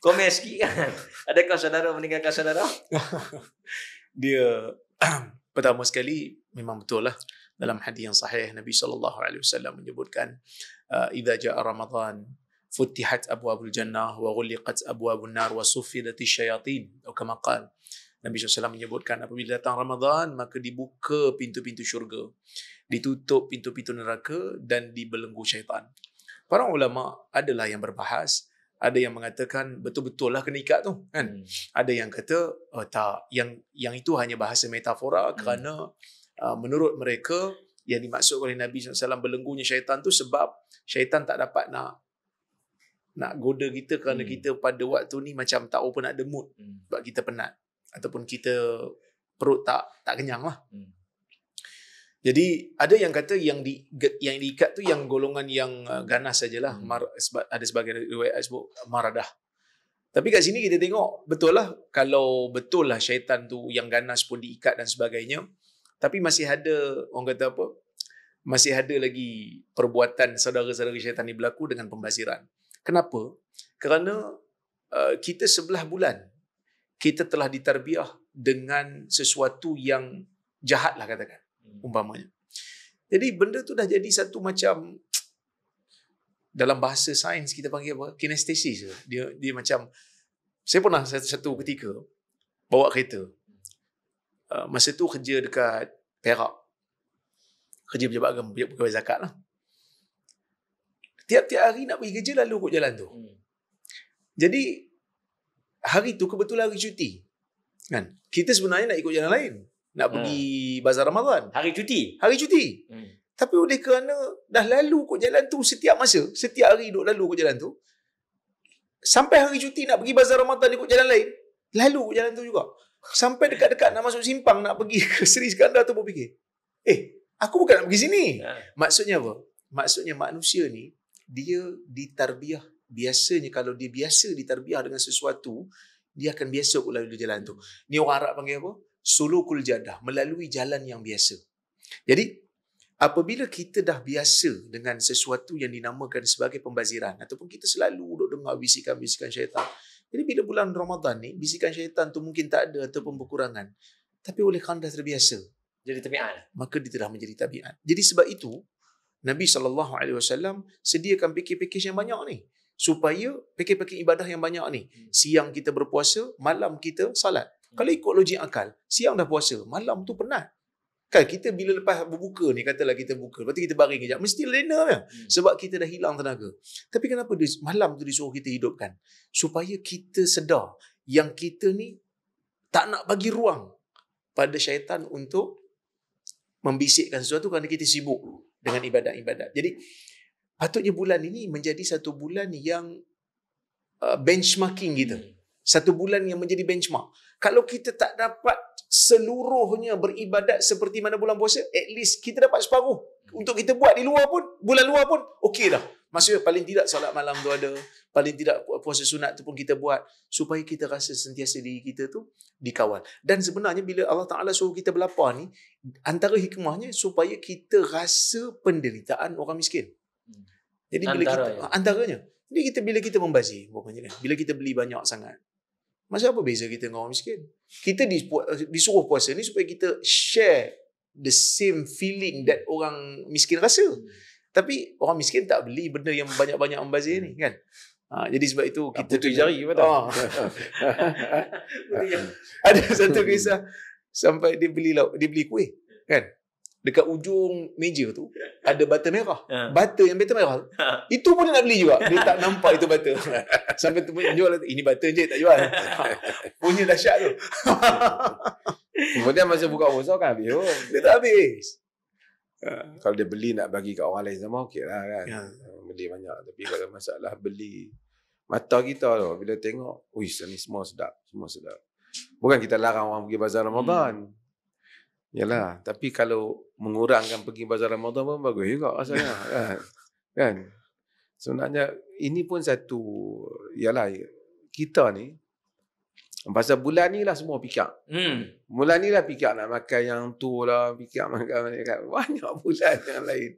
komen sikit kan. Adakah saudara meninggalkan saudara? <laughs> dia <clears throat> pertama sekali memang betul lah dalam hadis yang sahih Nabi sallallahu alaihi wasallam menyebutkan uh, idza jaa ramadan futihat abwabul jannah wa ghuliqat abwabun nar wa suffidat syayatin atau kama Nabi SAW menyebutkan apabila datang Ramadan maka dibuka pintu-pintu syurga ditutup pintu-pintu neraka dan dibelenggu syaitan para ulama adalah yang berbahas ada yang mengatakan betul-betul lah kena ikat tu kan hmm. ada yang kata oh, tak yang yang itu hanya bahasa metafora hmm. kerana uh, menurut mereka yang dimaksud oleh Nabi SAW belenggunya syaitan tu sebab syaitan tak dapat nak nak goda kita kerana hmm. kita pada waktu ni macam tak apa nak demut hmm. sebab kita penat ataupun kita perut tak tak kenyang lah. Hmm. Jadi ada yang kata yang di yang diikat tu yang golongan yang uh, ganas sajalah. Hmm. Mar, ada sebagai riwayat sebut maradah. Tapi kat sini kita tengok betul lah kalau betul lah syaitan tu yang ganas pun diikat dan sebagainya. Tapi masih ada orang kata apa? Masih ada lagi perbuatan saudara-saudara syaitan ni berlaku dengan pembaziran. Kenapa? Kerana uh, kita sebelah bulan kita telah ditarbiah dengan sesuatu yang jahat lah katakan. Umpamanya. Jadi benda tu dah jadi satu macam <tsk> dalam bahasa sains kita panggil apa? Kinestesis. Dia dia macam saya pernah satu, satu ketika bawa kereta. Uh, masa tu kerja dekat Perak. Kerja pejabat agama, pegawai zakat lah tiap-tiap hari nak pergi kerja lalu kot jalan tu. Hmm. Jadi hari tu kebetulan hari cuti. Kan? Kita sebenarnya nak ikut jalan lain. Nak pergi hmm. bazar Ramadan. Hari cuti. Hari cuti. Hmm. Tapi oleh kerana dah lalu kot jalan tu setiap masa, setiap hari duk lalu kot jalan tu. Sampai hari cuti nak pergi bazar Ramadan ikut jalan lain, lalu kot jalan tu juga. Sampai dekat-dekat nak masuk simpang nak pergi ke Seri Iskandar tu pun fikir. Eh, aku bukan nak pergi sini. Ha. Maksudnya apa? Maksudnya manusia ni dia ditarbiah biasanya kalau dia biasa ditarbiah dengan sesuatu dia akan biasa pula lalu jalan tu ni orang Arab panggil apa sulukul jadah melalui jalan yang biasa jadi apabila kita dah biasa dengan sesuatu yang dinamakan sebagai pembaziran ataupun kita selalu duduk dengar bisikan-bisikan syaitan jadi bila bulan Ramadan ni bisikan syaitan tu mungkin tak ada ataupun berkurangan tapi oleh kerana dah terbiasa jadi tabiat maka dia telah menjadi tabiat jadi sebab itu Nabi SAW sediakan package-package yang banyak ni. Supaya package-package ibadah yang banyak ni. Hmm. Siang kita berpuasa, malam kita salat. Hmm. Kalau ikut logik akal, siang dah puasa, malam tu penat. Kan kita bila lepas berbuka ni, katalah kita buka, lepas tu kita baring kejap, mesti lena kan? Hmm. Sebab kita dah hilang tenaga. Tapi kenapa dia, malam tu disuruh kita hidupkan? Supaya kita sedar yang kita ni tak nak bagi ruang pada syaitan untuk membisikkan sesuatu kerana kita sibuk dengan ibadat-ibadat. Jadi patutnya bulan ini menjadi satu bulan yang uh, benchmarking kita. Hmm. Satu bulan yang menjadi benchmark. Kalau kita tak dapat seluruhnya beribadat seperti mana bulan puasa, at least kita dapat separuh. Untuk kita buat di luar pun, bulan luar pun, okey dah. Maksudnya paling tidak solat malam tu ada, paling tidak puasa sunat tu pun kita buat supaya kita rasa sentiasa diri kita tu dikawal. Dan sebenarnya bila Allah Taala suruh kita berlapar ni, antara hikmahnya supaya kita rasa penderitaan orang miskin. Jadi bila antaranya. kita antaranya. Jadi kita bila kita membazir, kan. Bila kita beli banyak sangat. Masa apa beza kita dengan orang miskin? Kita disuruh puasa ni supaya kita share the same feeling that orang miskin rasa. Hmm. Tapi orang miskin tak beli benda yang banyak-banyak membazir ni kan. Ha, jadi sebab itu kita tu jari betul. Oh. <laughs> ada satu kisah sampai dia beli dia beli kuih kan. Dekat ujung meja tu ada bata merah. Ha. Bata yang bata merah. Ha. Itu pun dia nak beli juga. Dia tak nampak itu bata. <laughs> Sampai tu jual ini bata je tak jual. <laughs> Punya dahsyat tu. Kemudian masa buka usaha kan habis. Dia tak habis. Uh, kalau dia beli nak bagi kat orang lain sama okey lah kan. Ya. Uh, beli banyak tapi kalau masalah beli mata kita tu bila tengok, wih ni semua sedap, semua sedap. Bukan kita larang orang pergi bazar Ramadan. Yalah, tapi kalau mengurangkan pergi bazar Ramadan pun bagus juga rasanya <laughs> kan. Kan? Sebenarnya ini pun satu yalah kita ni pasal bulan ni lah semua fikir. Hmm. Bulan ni lah fikir nak makan yang tu lah, fikir makan makan <laughs> banyak bulan yang lain.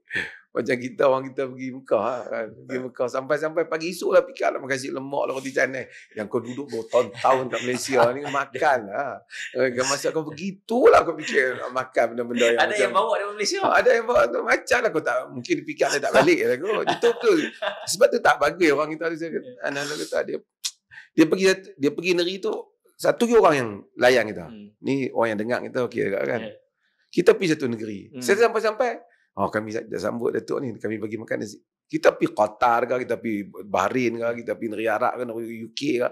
Macam kita orang kita pergi Mekah lah, kan. Pergi Mekah sampai-sampai pagi esok lah fikir lah makan si lemak lah roti canai. Yang kau duduk bertahun-tahun kat Malaysia ni <laughs> makan lah. Eh, Masa kau pergi tu lah kau fikir nak makan benda-benda yang Ada macam yang bawa dari Malaysia. Ha, ada yang bawa tu macam lah kau tak mungkin fikir dia tak balik lah kau. Itu betul. Sebab tu tak bagus orang kita ada anak-anak kita dia dia pergi dia pergi negeri tu satu je orang yang layan kita. Hmm. Ni orang yang dengar kita okey agak kan. Ya. Kita pergi satu negeri. Hmm. Saya sampai-sampai oh kami dah sambut datuk ni kami bagi makan nasi. Kita pergi Qatar ke, kita pergi Bahrain ke, kita pergi negeri Arab ke, negeri UK ke.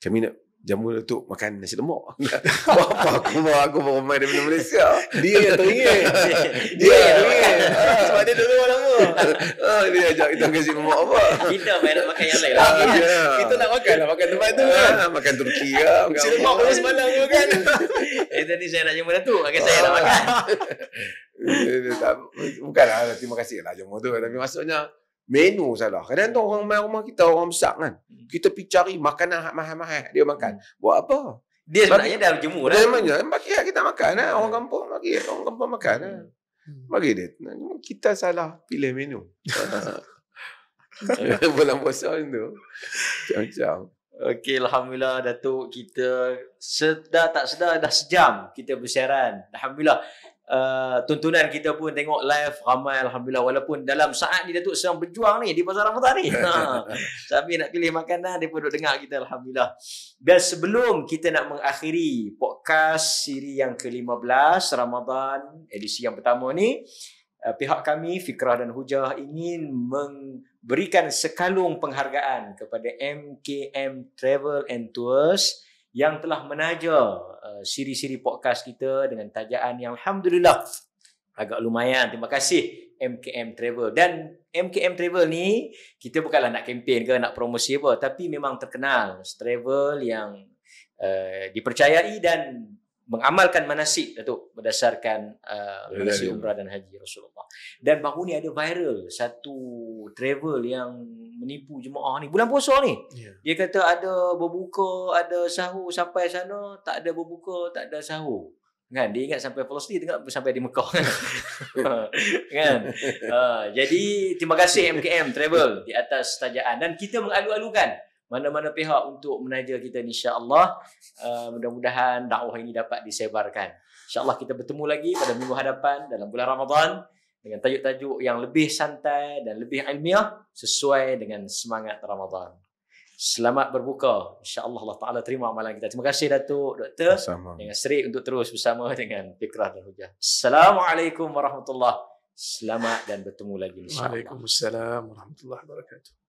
Kami nak jamu datuk makan nasi lemak. <laughs> apa aku mau aku mau main dari Malaysia. Dia yang teringin. <laughs> <laughs> Dia yang teringin. Sebab dia dulu lama. Ah, dia ajak kita kasi lemak apa. Kita main nak makan yang lain Ah, lah. Kita nak makan lah makan tempat tu kan. Ah, makan Turki ke. makan Si lemak baru semalam tu kan. Eh tadi saya nak jumpa Datuk. Makan saya nak makan. Tak, bukanlah terima kasih lah jamu tu tapi maksudnya menu salah. Kadang tu orang main rumah kita orang besar kan. Kita pergi cari makanan mahal-mahal dia makan. Buat apa? Dia sebenarnya dah jemur Dia dah. mana? Bagi kita makan lah. Orang kampung bagi orang kampung makan lah. Bagi dia. Kita salah pilih menu. <laughs> Bulan puasa tu. Macam-macam. Okey, Alhamdulillah Datuk kita sedar tak sedar dah sejam kita bersiaran. Alhamdulillah uh, tuntunan kita pun tengok live ramai Alhamdulillah walaupun dalam saat ni Datuk sedang berjuang ni di Pasar Ramadan ni. <laughs> Ha. Tapi nak pilih makanan dia pun duduk dengar kita Alhamdulillah. Dan sebelum kita nak mengakhiri podcast siri yang ke-15 Ramadan edisi yang pertama ni uh, pihak kami Fikrah dan Hujah ingin memberikan sekalung penghargaan kepada MKM Travel and Tours yang telah menaja uh, siri-siri podcast kita dengan tajaan yang alhamdulillah agak lumayan. Terima kasih MKM Travel dan MKM Travel ni kita bukanlah nak kempen ke nak promosi apa tapi memang terkenal travel yang uh, dipercayai dan mengamalkan manasik Datuk berdasarkan uh, manasik umrah dan haji Rasulullah. Dan baru ni ada viral satu travel yang menipu jemaah ni bulan puasa ni. Ya. Dia kata ada berbuka, ada sahur sampai sana, tak ada berbuka, tak ada sahur. Kan dia ingat sampai Palestin tengok sampai di Mekah. <laughs> kan? Uh, <laughs> jadi terima kasih MKM Travel di atas tajaan dan kita mengalu-alukan mana-mana pihak untuk menaja kita ni insya-Allah. Uh, mudah-mudahan dakwah ini dapat disebarkan. Insya-Allah kita bertemu lagi pada minggu hadapan dalam bulan Ramadan dengan tajuk-tajuk yang lebih santai dan lebih ilmiah sesuai dengan semangat Ramadan. Selamat berbuka. InsyaAllah Allah Ta'ala terima amalan kita. Terima kasih Datuk, Doktor. Sama. Dengan serik untuk terus bersama dengan Fikrah dan Hujah. Assalamualaikum warahmatullahi Selamat dan bertemu lagi insyaAllah. Waalaikumsalam warahmatullahi wabarakatuh.